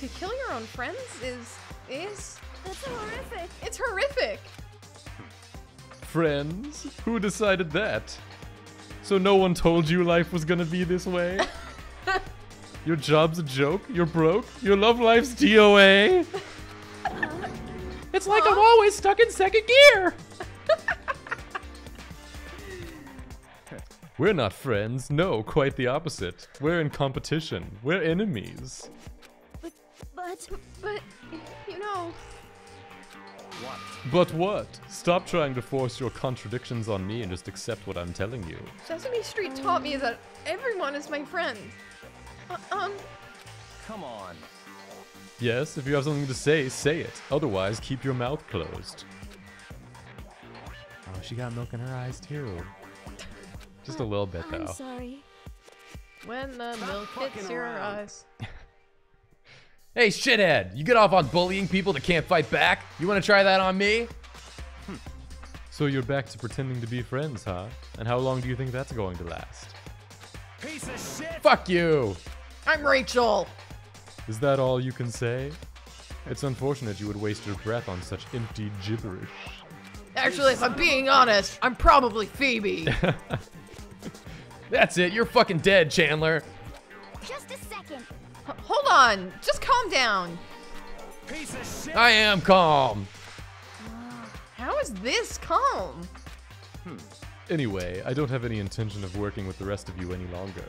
To kill your own friends is. is. it's horrific. It's horrific! Friends? Who decided that? So no one told you life was gonna be this way? *laughs* Your job's a joke? You're broke? Your love life's DOA? it's like I'm always stuck in second gear! *laughs* We're not friends. No, quite the opposite. We're in competition. We're enemies. But But, you know, What? But what? Stop trying to force your contradictions on me and just accept what I'm telling you. Sesame Street taught me that everyone is my friend. Uh, um, Come on. Yes, if you have something to say, say it. Otherwise, keep your mouth closed. Oh, she got milk in her eyes too. Just a little bit though. I'm though. sorry. when the Stop milk hits your around. eyes. *laughs* Hey, shithead! You get off on bullying people that can't fight back? You want to try that on me? So you're back to pretending to be friends, huh? And how long do you think that's going to last? Piece of shit! Fuck you! I'm Rachel! Is that all you can say? It's unfortunate you would waste your breath on such empty gibberish. Actually, if I'm being honest, I'm probably Phoebe. *laughs* That's it, you're fucking dead, Chandler! Just a second. H- Hold on, just calm down. Piece of shit! I am calm! How is this calm? Hmm. Anyway, I don't have any intention of working with the rest of you any longer.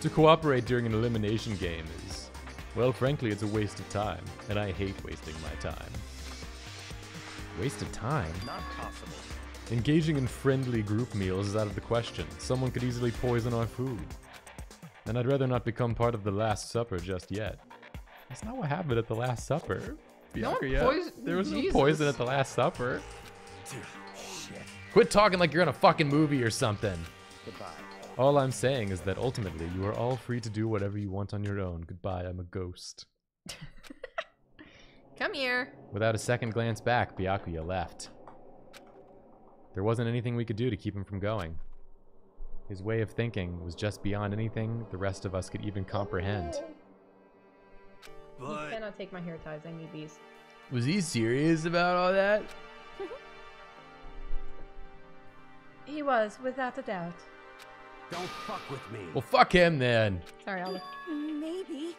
To cooperate during an elimination game is Well, frankly, it's a waste of time, and I hate wasting my time. Waste of time? Not possible. Engaging in friendly group meals is out of the question. Someone could easily poison our food. And I'd rather not become part of the Last Supper just yet. That's not what happened at the Last Supper. No Bianca, yeah? there was Jesus. no poison at the Last Supper. Quit talking like you're in a fucking movie or something. Goodbye. All I'm saying is that ultimately you are all free to do whatever you want on your own. Goodbye, I'm a ghost. *laughs* Come here. Without a second glance back, Byakuya left. There wasn't anything we could do to keep him from going. His way of thinking was just beyond anything the rest of us could even comprehend. You cannot take my hair ties. I need these. Was he serious about all that? He was, without a doubt. Don't fuck with me. Well, fuck him then. Sorry, Olive. Maybe.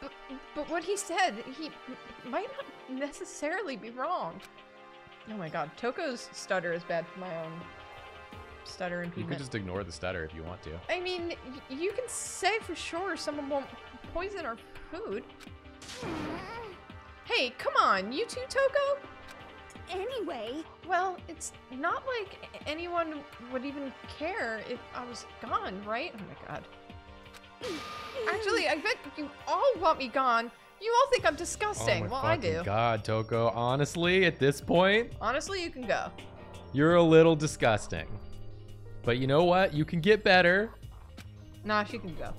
But, but what he said, he might not necessarily be wrong. Oh my god, Toko's stutter is bad for my own stutter and You impediment. could just ignore the stutter if you want to. I mean, y- you can say for sure someone won't poison our food. Hey, come on, you too, Toko? Anyway, Well, it's not like anyone would even care if I was gone, right? Oh my god. *clears throat* Actually, I bet you all want me gone. You all think I'm disgusting. oh my well, I do. God, Toko. Honestly, at this point, Honestly, you can go. you're a little disgusting. But you know what? You can get better. Nah, she can go.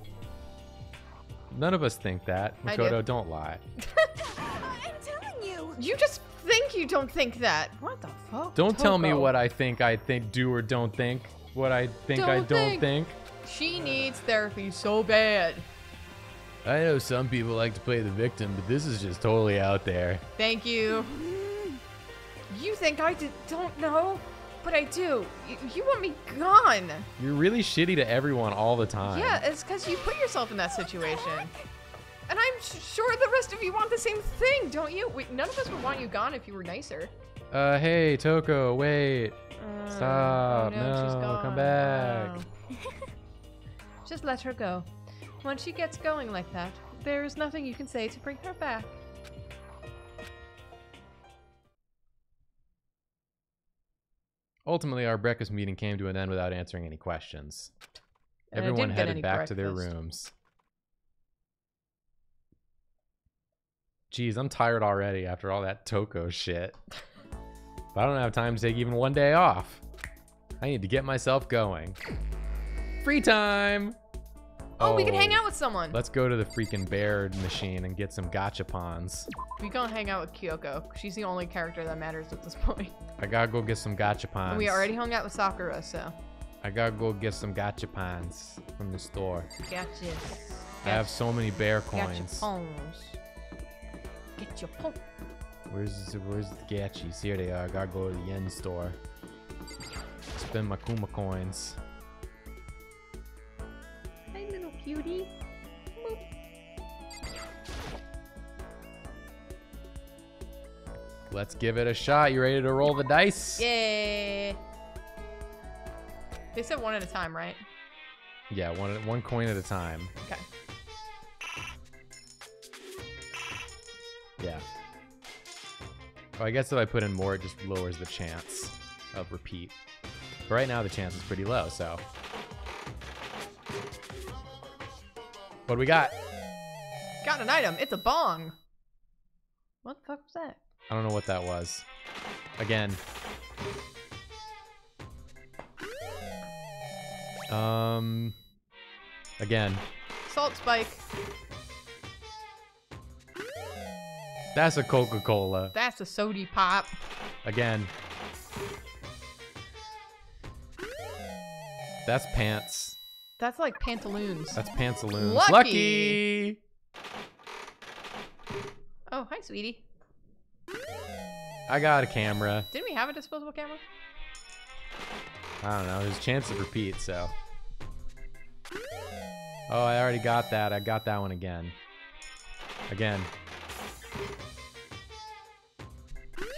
None of us think that. I do. Makoto, don't lie. *laughs* I'm telling you. You just think you don't think that. What the fuck? Don't tell me what I think I think do or don't think. What I think I Don't don't think. think. She needs therapy so bad. I know some people like to play the victim, but this is just totally out there. Thank you. You think I d- don't know? But I do. Y- you want me gone. You're really shitty to everyone all the time. Yeah, it's because you put yourself in that situation. And I'm sure the rest of you want the same thing, don't you? Wait, none of us would want you gone if you were nicer. Uh, hey, Toko, wait. Uh, Stop. oh no, gone. come back. Oh. *laughs* Just let her go. Once she gets going like that, there is nothing you can say to bring her back. Ultimately, our breakfast meeting came to an end without answering any questions. And Everyone headed back to their rooms. Geez, I'm tired already after all that Toko shit. but I don't have time to take even one day off. I need to get myself going. Free time! Oh, we can hang oh. out with someone. Let's go to the freaking bear machine and get some gachapons. We gonna hang out with Kyoko. She's the only character that matters at this point. I gotta go get some gachapons. And we already hung out with Sakura, so. I gotta go get some gachapons from the store. Gotcha. I have so many bear coins. phones. Get your Where's where's the gachis? Here they are. I gotta go to the yen store. Spend my Kuma coins. Hi, little cutie. Boop. Let's give it a shot. You ready to roll the dice? Yay. They said one at a time, right? Yeah, one one coin at a time. Okay. Yeah. Oh, I guess if I put in more, it just lowers the chance of repeat. But right now, the chance is pretty low, so. What do we got? Got an item. It's a bong. What the fuck was that? I don't know what that was. Again. Um. Again. Salt spike. That's a Coca Cola. That's a sody pop. Again. That's pants. That's like pantaloons. That's pantaloons. Lucky. Lucky. Oh, hi, sweetie. I got a camera. Didn't we have a disposable camera? I don't know. There's a chance of repeat, so. Oh, I already got that. I got that one again. Again.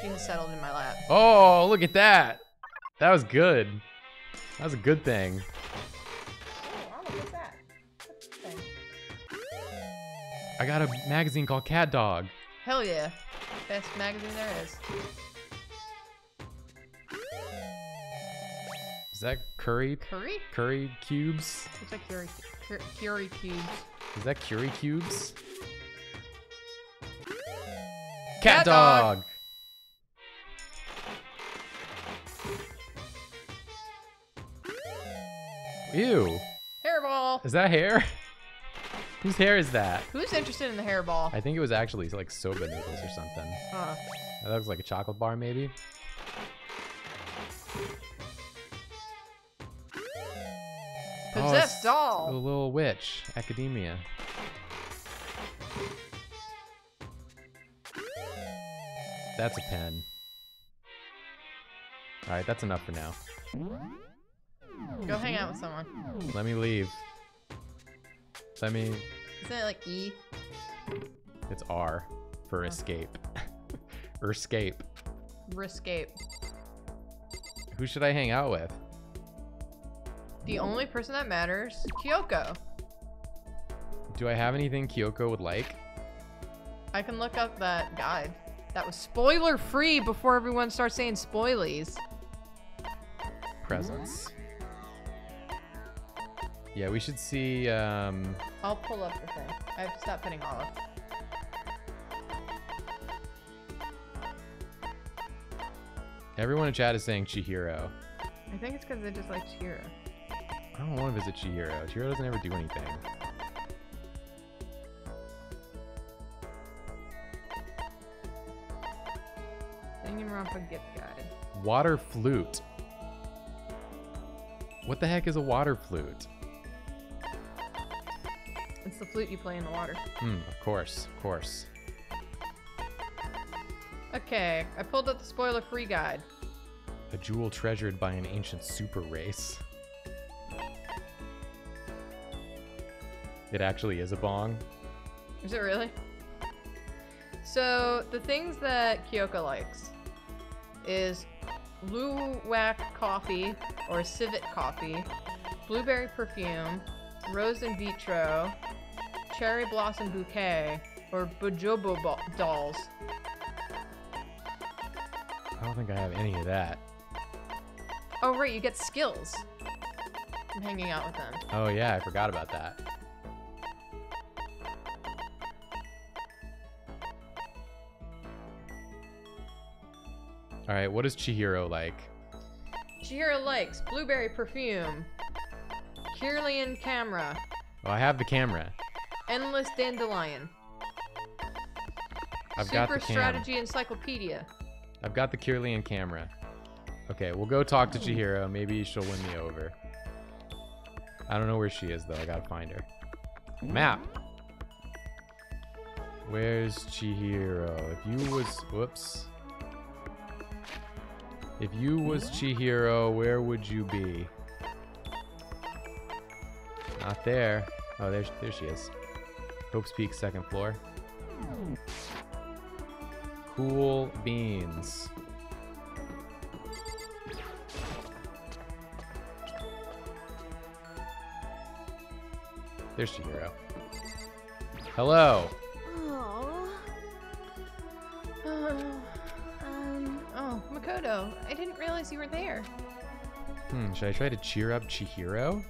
Has settled in my lap. Oh, look at that. That was good. That was a good thing. I got a magazine called Cat Dog. Hell yeah. Best magazine there is. Is that curry? Curry? Curry cubes? Looks like curry, Cur- Curie cubes. Is that curry cubes? Cat, Cat dog. dog. Ew. Hairball. Is that hair? *laughs* Whose hair is that? Who's interested in the hairball? I think it was actually like soba noodles or something. Huh. That looks like a chocolate bar, maybe. Oh, Possessed it's doll. The little witch, Academia. That's a pen. All right, that's enough for now. Go hang out with someone. Let me leave. Let me. Isn't it like E? It's R for oh. escape. *laughs* or escape. Riscape. Who should I hang out with? The only person that matters, Kyoko. Do I have anything Kyoko would like? I can look up that guide. That was spoiler free before everyone starts saying spoilies. Presents. Yeah, we should see. Um, I'll pull up the thing. I have to stop hitting Olive. everyone in chat is saying Chihiro. I think it's because they just like Chihiro. I don't want to visit Chihiro. Chihiro doesn't ever do anything. Danganronpa gift guide. Water flute. What the heck is a water flute? It's the flute you play in the water. Hmm, of course, of course. Okay, I pulled up the spoiler free guide. A jewel treasured by an ancient super race. It actually is a bong. Is it really? So the things that Kyoko likes is Luwak coffee or civet coffee, blueberry perfume, rose in vitro, cherry blossom bouquet, or bojobo dolls. I don't think I have any of that. Oh right, you get skills from hanging out with them. Oh yeah, I forgot about that. All right, what is Chihiro like? Chihiro likes blueberry perfume, Kirlian camera, Oh, I have the camera. endless dandelion, I've super got the strategy encyclopedia. I've got the Kirlian camera. Okay, we'll go talk to hmm. Chihiro. Maybe she'll win me over. I don't know where she is though. I gotta find her. Map. Where's Chihiro? If you was whoops. If you was Chihiro, where would you be? Not there. Oh, there, there she is. Hope's Peak, second floor. Cool beans. There's Chihiro. Hello. Oh. Oh, Makoto, I didn't realize you were there. Hmm, should I try to cheer up Chihiro?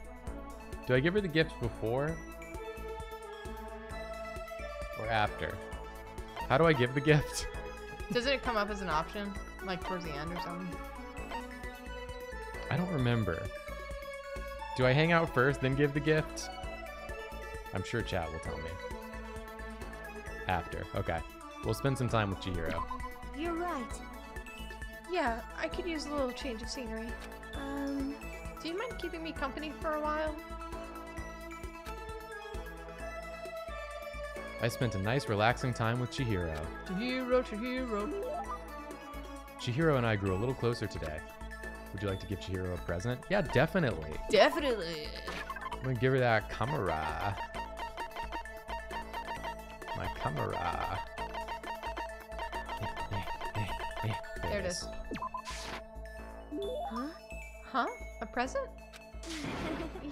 Do I give her the gift before? Or after? How do I give the gift? *laughs* Doesn't it come up as an option, like towards the end or something? I don't remember. Do I hang out first, then give the gift? I'm sure chat will tell me. After. Okay. We'll spend some time with Chihiro. You're right. Yeah, I could use a little change of scenery. Um, Do you mind keeping me company for a while? I spent a nice, relaxing time with Chihiro. Chihiro, Chihiro. Chihiro and I grew a little closer today. Would you like to give Chihiro a present? Yeah, definitely. Definitely. I'm gonna give her that camera. My camera. There huh? Huh? A present?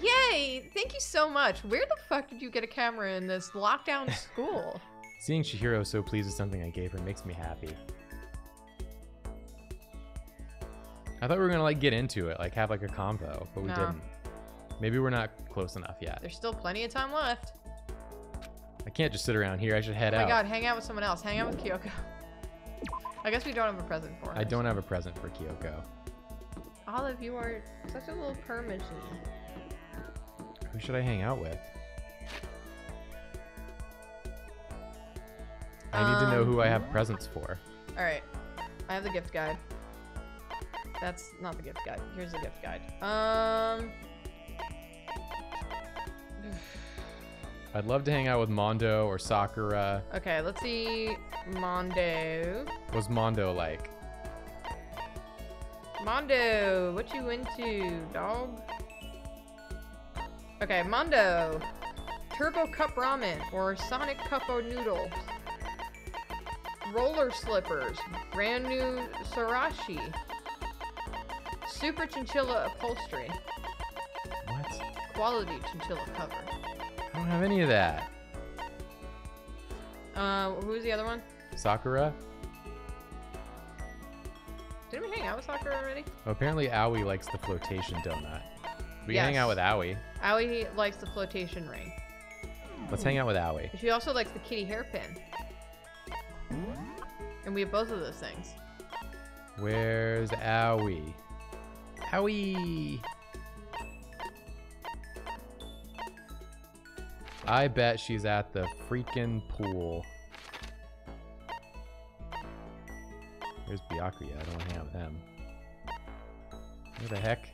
Yay! *laughs* Yay! Thank you so much. Where the fuck did you get a camera in this lockdown *laughs* school? Seeing Chihiro so pleased with something I gave her makes me happy. I thought we were gonna like get into it, like have like a combo, but we No. didn't. Maybe we're not close enough yet. There's still plenty of time left. I can't just sit around here. I should head out. oh my out. god, hang out with someone else. Hang out with Kyoko. I guess we don't have a present for her. I don't have a present for Kyoko. Olive, you are such a little permission. Who should I hang out with? I need to know who I have Um, presents for. Alright. I have the gift guide. That's not the gift guide. Here's the gift guide. Um. *sighs* *laughs* I'd love to hang out with Mondo or Sakura. Okay, let's see. Mondo. What's Mondo like? Mondo, what you into, dog? Okay, Mondo. Turbo Cup Ramen or Sonic Cup of Noodles. Roller Slippers. Brand new Sarashi. Super Chinchilla Upholstery. What? Quality Chinchilla Cover. I don't have any of that. Uh, who's the other one? Sakura? Didn't we hang out with Sakura already? Oh, apparently Aoi likes the flotation donut. We can hang out with Aoi. Aoi likes the flotation ring. Let's hang out with Aoi. She also likes the kitty hairpin. And we have both of those things. Where's Aoi? Aoi! I bet she's at the freaking pool. Where's Byakuya? I don't with him. Where the heck?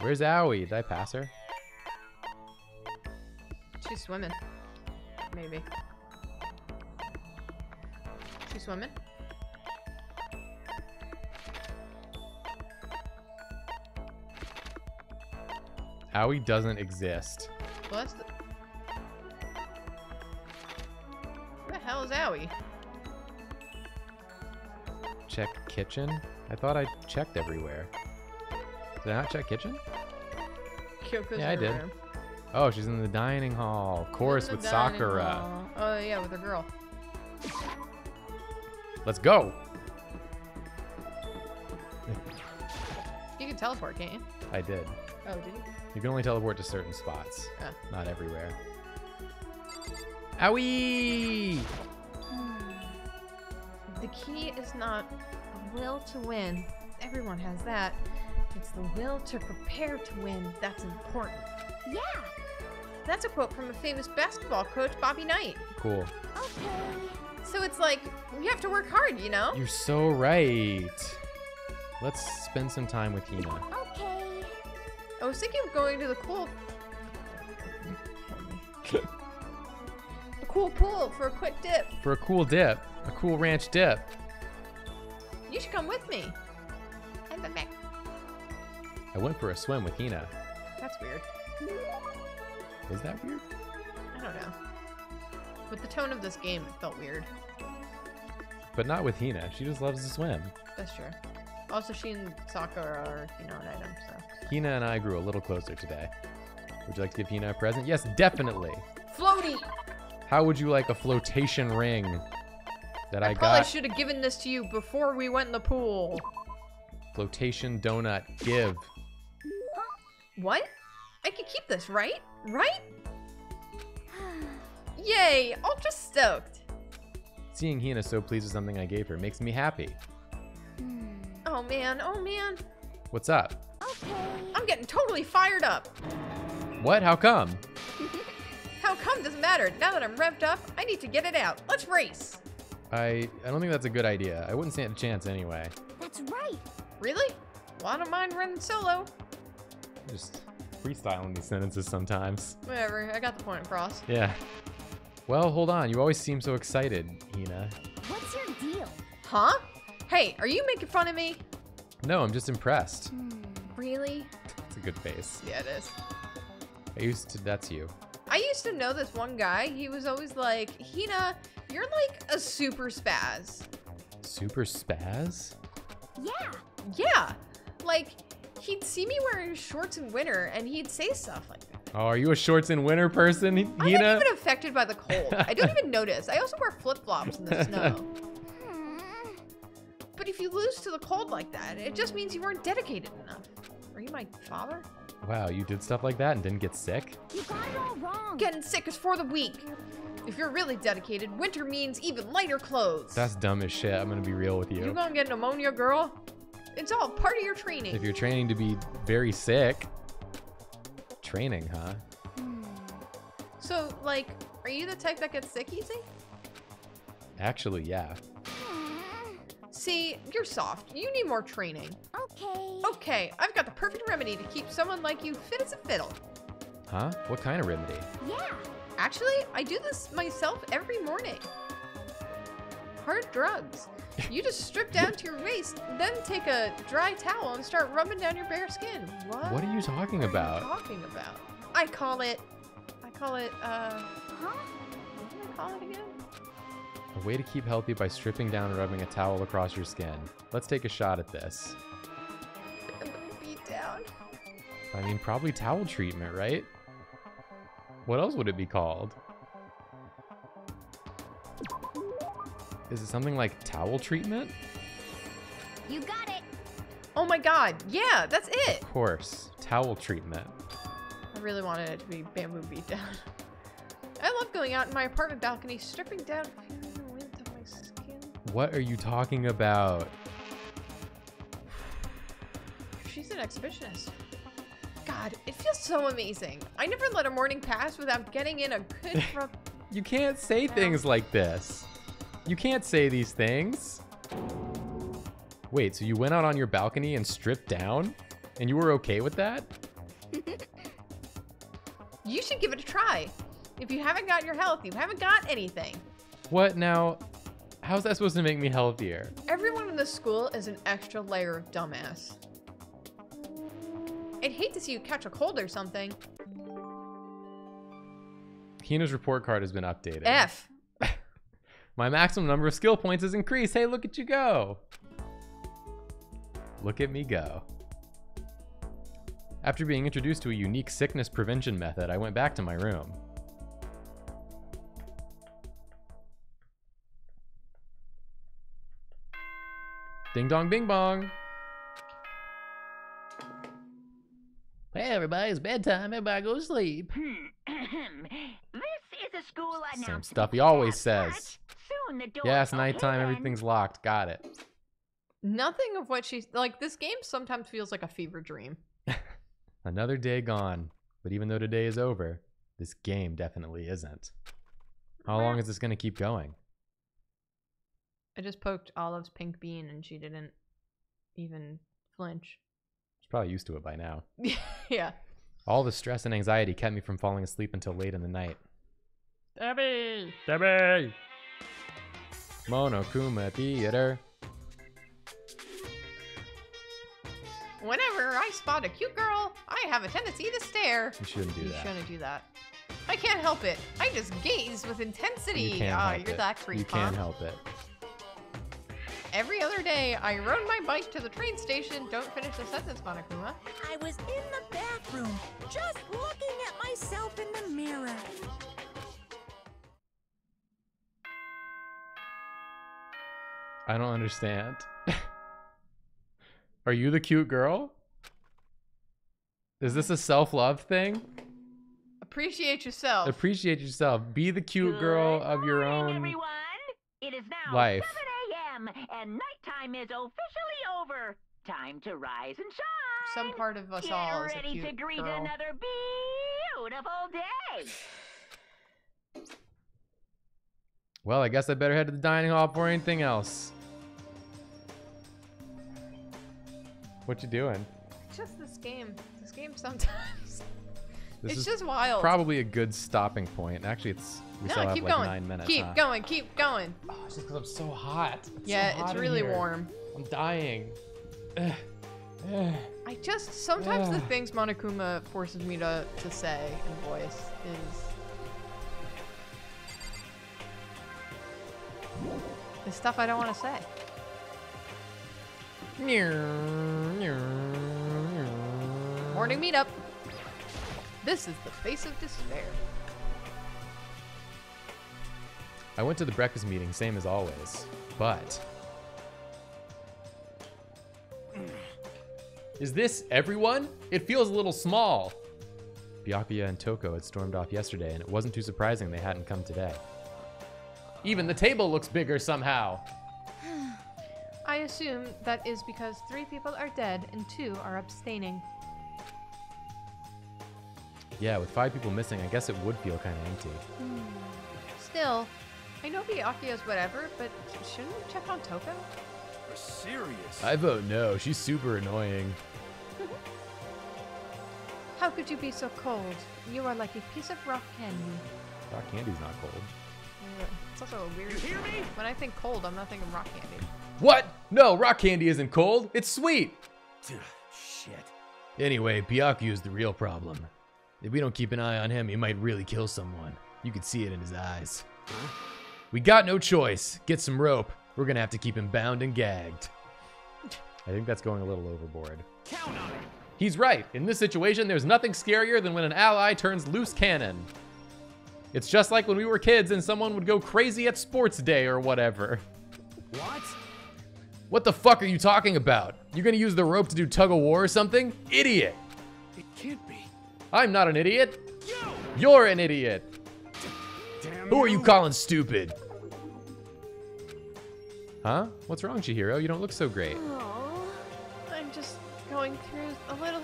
Where's Owie? Did I pass her? She's swimming. Maybe. She's swimming? Aoi doesn't exist. Well, that's the... Where the hell is Aoi? Check kitchen? I thought I checked everywhere. Did I not check kitchen? Kyoko's Yeah, I did. room. Oh, she's in the dining hall. Of course, with Sakura. hall. Oh, yeah, with her girl. Let's go. You can teleport, can't you? I did. Oh, did you? You can only teleport to certain spots, Ah. not everywhere. Owie! The key is not the will to win. Everyone has that. It's the will to prepare to win that's important. Yeah. That's a quote from a famous basketball coach, Bobby Knight. Cool. Okay. So it's like, we have to work hard, you know? You're so right. Let's spend some time with Hina. Okay. I was thinking of going to the cool. *laughs* the cool pool for a quick dip. For a cool dip, a cool ranch dip. You should come with me. And then back. I went for a swim with Hina. That's weird. Is that weird? I don't know. With the tone of this game, it felt weird. But not with Hina. She just loves to swim. That's true. Also, she and Sakura are, you know, an item, so. Hina and I grew a little closer today. Would you like to give Hina a present? Yes, definitely. Floaty! How would you like a flotation ring that I, got? I probably got? should have given this to you before we went in the pool. Flotation donut. Give. What? I can keep this, right? Right? *sighs* Yay! Ultra stoked! Seeing Hina so pleased with something I gave her makes me happy. Hmm. Oh man, oh man. What's up? Okay. I'm getting totally fired up. What? How come? *laughs* How come doesn't matter. Now that I'm revved up, I need to get it out. Let's race. I I don't think that's a good idea. I wouldn't stand a chance anyway. That's right. Really? Well, I don't mind running solo. Just freestyling these sentences sometimes. Whatever, I got the point across. Yeah. Well, hold on. You always seem so excited, Hina. What's your deal? Huh? Hey, are you making fun of me? No, I'm just impressed. Hmm, really? It's a good face. Yeah, it is. I used to. That's you. I used to know this one guy. He was always like, Hina, you're like a super spaz. Super spaz. Yeah. Yeah. Like, he'd see me wearing shorts in winter and he'd say stuff like that. Oh, are you a shorts in winter person, I'm Hina? not even affected by the cold. I don't *laughs* even notice. I also wear flip flops in the snow. *laughs* But if you lose to the cold like that, it just means you weren't dedicated enough. Are you my father? Wow, you did stuff like that and didn't get sick? You got it all wrong. Getting sick is for the weak. If you're really dedicated, winter means even lighter clothes. That's dumb as shit. I'm gonna be real with You you. gonna get pneumonia, girl? It's all part of your training. If you're training to be very sick, training, huh? Hmm. So, like, are you the type that gets sick easy? Actually, yeah. Hmm. See, you're soft. You need more training. Okay. Okay, I've got the perfect remedy to keep someone like you fit as a fiddle. Huh? What kind of remedy? Yeah. Actually, I do this myself every morning. Hard drugs. You just strip down to your waist, then take a dry towel and start rubbing down your bare skin. What? What are you talking are you about? talking about? I call it. I call it. Uh. Huh? What do I call it again? A way to keep healthy by stripping down and rubbing a towel across your skin. Let's take a shot at this. Beat down. I mean, probably towel treatment, right? What else would it be called? Is it something like towel treatment? You got it. Oh my god! Yeah, that's it. Of course, towel treatment. I really wanted it to be bamboo beat down. I love going out in my apartment balcony, stripping down, What are you talking about? She's an exhibitionist. God, it feels so amazing. I never let a morning pass without getting in a good. *laughs* You can't say things like this. You can't say these things. Wait, so you went out on your balcony and stripped down? And you were okay with that? *laughs* You should give it a try. If you haven't got your health, you haven't got anything. What now? How's that supposed to make me healthier? Everyone in this school is an extra layer of dumbass. I'd hate to see you catch a cold or something. Hina's report card has been updated. F. *laughs* My maximum number of skill points has increased. Hey, look at you go. Look at me go. After being introduced to a unique sickness prevention method, I went back to my room. Ding dong bing bong. Hey, everybody, it's bedtime. Everybody go to sleep. Hmm. *clears throat* this is a school Same stuff he always says. Soon the door. Yeah, it's nighttime, everything's locked. Got it. Nothing of what she's like. This game sometimes feels like a fever dream. *laughs* Another day gone. But even though today is over, this game definitely isn't. How long is this going to keep going? I just poked Olive's pink bean and she didn't even flinch. She's probably used to it by now. *laughs* yeah. All the stress and anxiety kept me from falling asleep until late in the night. Debbie! Debbie! Monokuma Theater. Whenever I spot a cute girl, I have a tendency to stare. You shouldn't do you that. shouldn't do that. I can't help it. I just gaze with intensity. You can't Ah, help you're it. that creep, You can't help it. Every other day, I rode my bike to the train station. Don't finish the sentence, Monokuma. I was in the bathroom, just looking at myself in the mirror. I don't understand. *laughs* Are you the cute girl? Is this a self-love thing? Appreciate yourself. Appreciate yourself. Be the cute girl of your own Everyone, it is now life. 7 a.m. and nighttime is officially over. Time to rise and shine. Some part of us Get all is a ready to greet girl. another beautiful day. Well, I guess I better head to the dining hall before anything else. What you doing? Just this game. This game sometimes. *laughs* This it's is just wild. Probably a good stopping point. Actually, it's we no, still have keep like going. nine minutes. keep huh? going. Keep going. Oh, it's just because I'm so hot. It's so yeah, hot it's really warm. I'm dying. Ugh. *sighs* Ugh. I just sometimes the Ugh. *sighs* things Monokuma forces me to to say in voice is the stuff I don't want to say. Meow, meow. Morning meetup. This is the face of despair. I went to the breakfast meeting, same as always. But. Is this everyone? It feels a little small. Byakuya and Toko had stormed off yesterday, and it wasn't too surprising they hadn't come today. Even the table looks bigger somehow. *sighs* I assume that is because three people are dead and two are abstaining. Yeah, with five people missing, I guess it would feel kind of empty. Hmm. Still, I know Byakuya's whatever, but shouldn't we check on Toko? You're serious? I vote no. She's super annoying. *laughs* How could you be so cold? You are like a piece of rock candy. Rock candy's not cold. Ugh, It's also a weird. When I think cold, I'm not thinking rock candy. What? No, rock candy isn't cold. It's sweet. Shit. Anyway, Byakuya is the real problem. If we don't keep an eye on him, he might really kill someone. You could see it in his eyes. We got no choice. Get some rope. We're gonna have to keep him bound and gagged. I think that's going a little overboard. Count on it. He's right. In this situation, there's nothing scarier than when an ally turns loose cannon. It's just like when we were kids and someone would go crazy at sports day or whatever. What? What the fuck are you talking about? You're gonna use the rope to do tug of war or something? Idiot! It can't be. I'm not an idiot. You! You're an idiot. Who are you calling stupid? Huh? What's wrong, Chihiro? You don't look so great. Oh, I'm just going through a little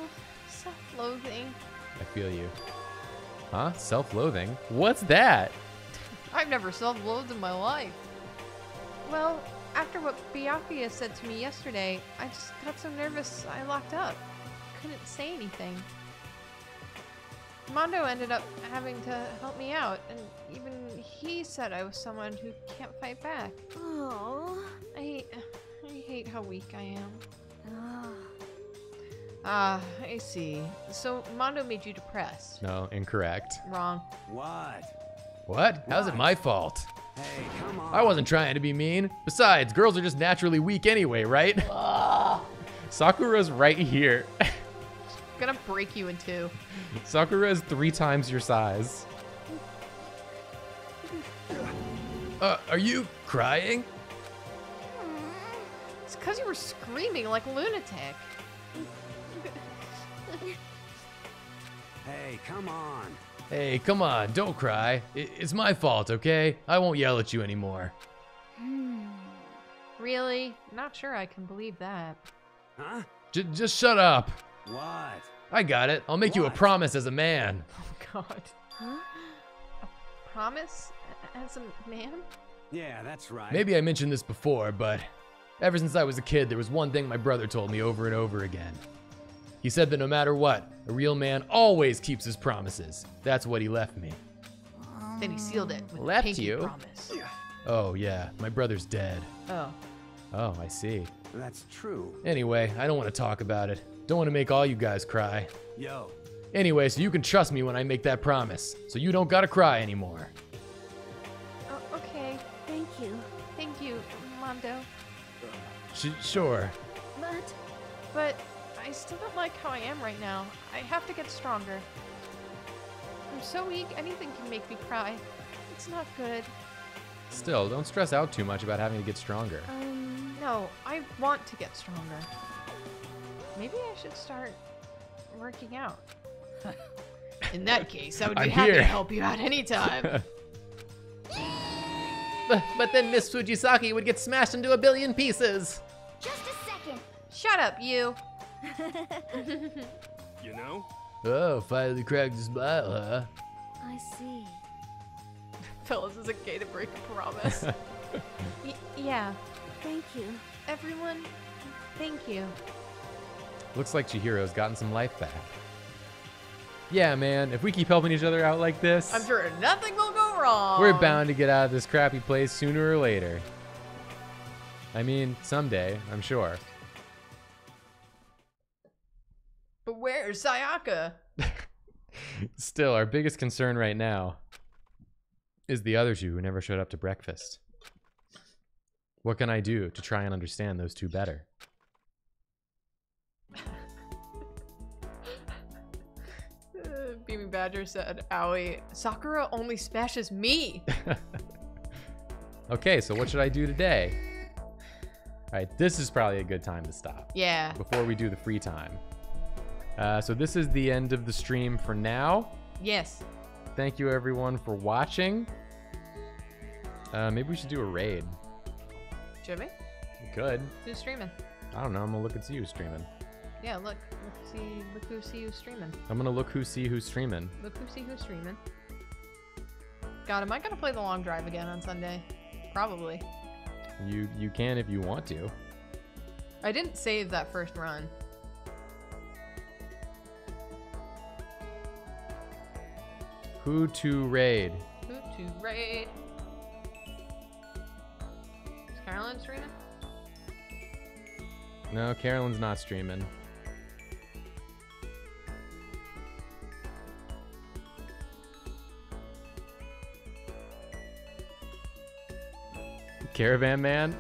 self-loathing. I feel you. Huh? Self-loathing? What's that? I've never self-loathed in my life. Well, after what Byakuya said to me yesterday, I just got so nervous I locked up. Couldn't say anything. Mondo ended up having to help me out, and even he said I was someone who can't fight back. Oh. I, I hate how weak I am. Oh. Ah, I see. So Mondo made you depressed. No, incorrect. Wrong. What? What? How's it my fault? Hey, come on. I wasn't trying to be mean. Besides, girls are just naturally weak anyway, right? Sakura's right here. *laughs* gonna break you in two. Sakura is three times your size. Uh, are you crying? It's because you were screaming like a lunatic. Hey, come on. Hey, come on, don't cry. It's my fault, okay? I won't yell at you anymore. Really? Not sure I can believe that. Huh? J- just shut up. What? I got it. I'll make you a promise as a man. *laughs* Oh God. Huh? A promise as a man? Yeah, that's right. Maybe I mentioned this before, but ever since I was a kid, there was one thing my brother told me over and over again. He said that no matter what, a real man always keeps his promises. That's what he left me. Then he sealed it with Left a pinky you? promise. Oh, yeah, my brother's dead. Oh. Oh, I see. That's true. Anyway, I don't want to talk about it. Don't want to make all you guys cry. Yo. Anyway, so you can trust me when I make that promise. So you don't gotta cry anymore. Oh, okay. Thank you. Thank you, Mondo. Sh- sure. But But I still don't like how I am right now. I have to get stronger. I'm so weak, anything can make me cry. It's not good. Still, don't stress out too much about having to get stronger. Um, no, I want to get stronger. Maybe I should start working out. *laughs* In that case, I would be I'm happy here. to help you out anytime. *laughs* But, but then Miss Fujisaki would get smashed into a billion pieces. just a second. Shut up, you. *laughs* You know? Oh, finally cracked a smile, huh? I see. Fellas, is it okay to break a promise? Y- yeah, Thank you. everyone, thank you. Looks like Chihiro's gotten some life back. Yeah, man, if we keep helping each other out like this, I'm sure nothing will go wrong. we're bound to get out of this crappy place sooner or later. I mean, someday, I'm sure. But where's Sayaka? *laughs* Still, our biggest concern right now is the other two who never showed up to breakfast. What can I do to try and understand those two better? *laughs* Beaming Badger said, Owie, Sakura only smashes me. *laughs* Okay, so what should I do today? All right, this is probably a good time to stop Yeah. before we do the free time. Uh, so this is the end of the stream for now. Yes. Thank you everyone for watching. Uh, maybe we should do a raid. Should we? Could. Who's streaming? I don't know. I'm gonna look and see who's streaming. Yeah, look. Look see look who see who's streaming. I'm gonna look who see who's streaming. Look who see who's streaming. God, am I gonna play the long drive again on Sunday? Probably. You you can if you want to. I didn't save that first run. Who to raid? Who to raid? Is Carolyn streaming? No, Carolyn's not streaming. Caravan Man?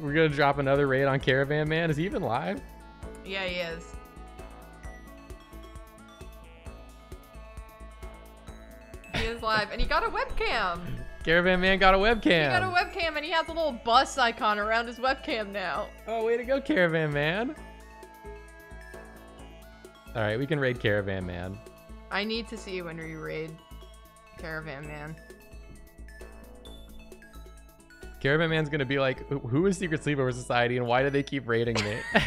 We're gonna drop another raid on Caravan Man. Is he even live? Yeah, he is. He is live, and he got a webcam. Caravan Man got a webcam. He got a webcam, and he has a little bus icon around his webcam now. Oh, way to go, Caravan Man. All right, we can raid Caravan Man. I need to see when we raid Caravan Man. Caravan Man's gonna be like, "Who- who is Secret Sleepover Society and why do they keep raiding me? *laughs*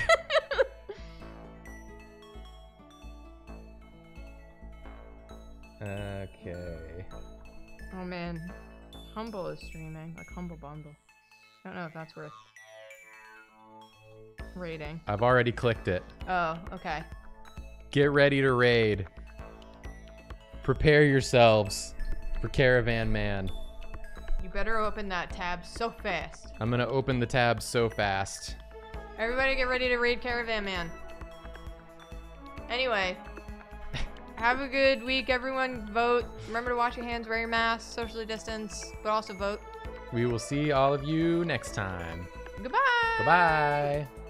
okay. Oh man, Humble is streaming, like Humble Bundle. I don't know if that's worth rating. I've already clicked it. Oh, okay. Get ready to raid. Prepare yourselves for Caravan Man. Better open that tab so fast. I'm gonna open the tab so fast. Everybody get ready to raid Caravan Man. Anyway, *laughs* have a good week, everyone. Vote. Remember to wash your hands, wear your mask, socially distance, but also vote. We will see all of you next time. Goodbye. Bye bye.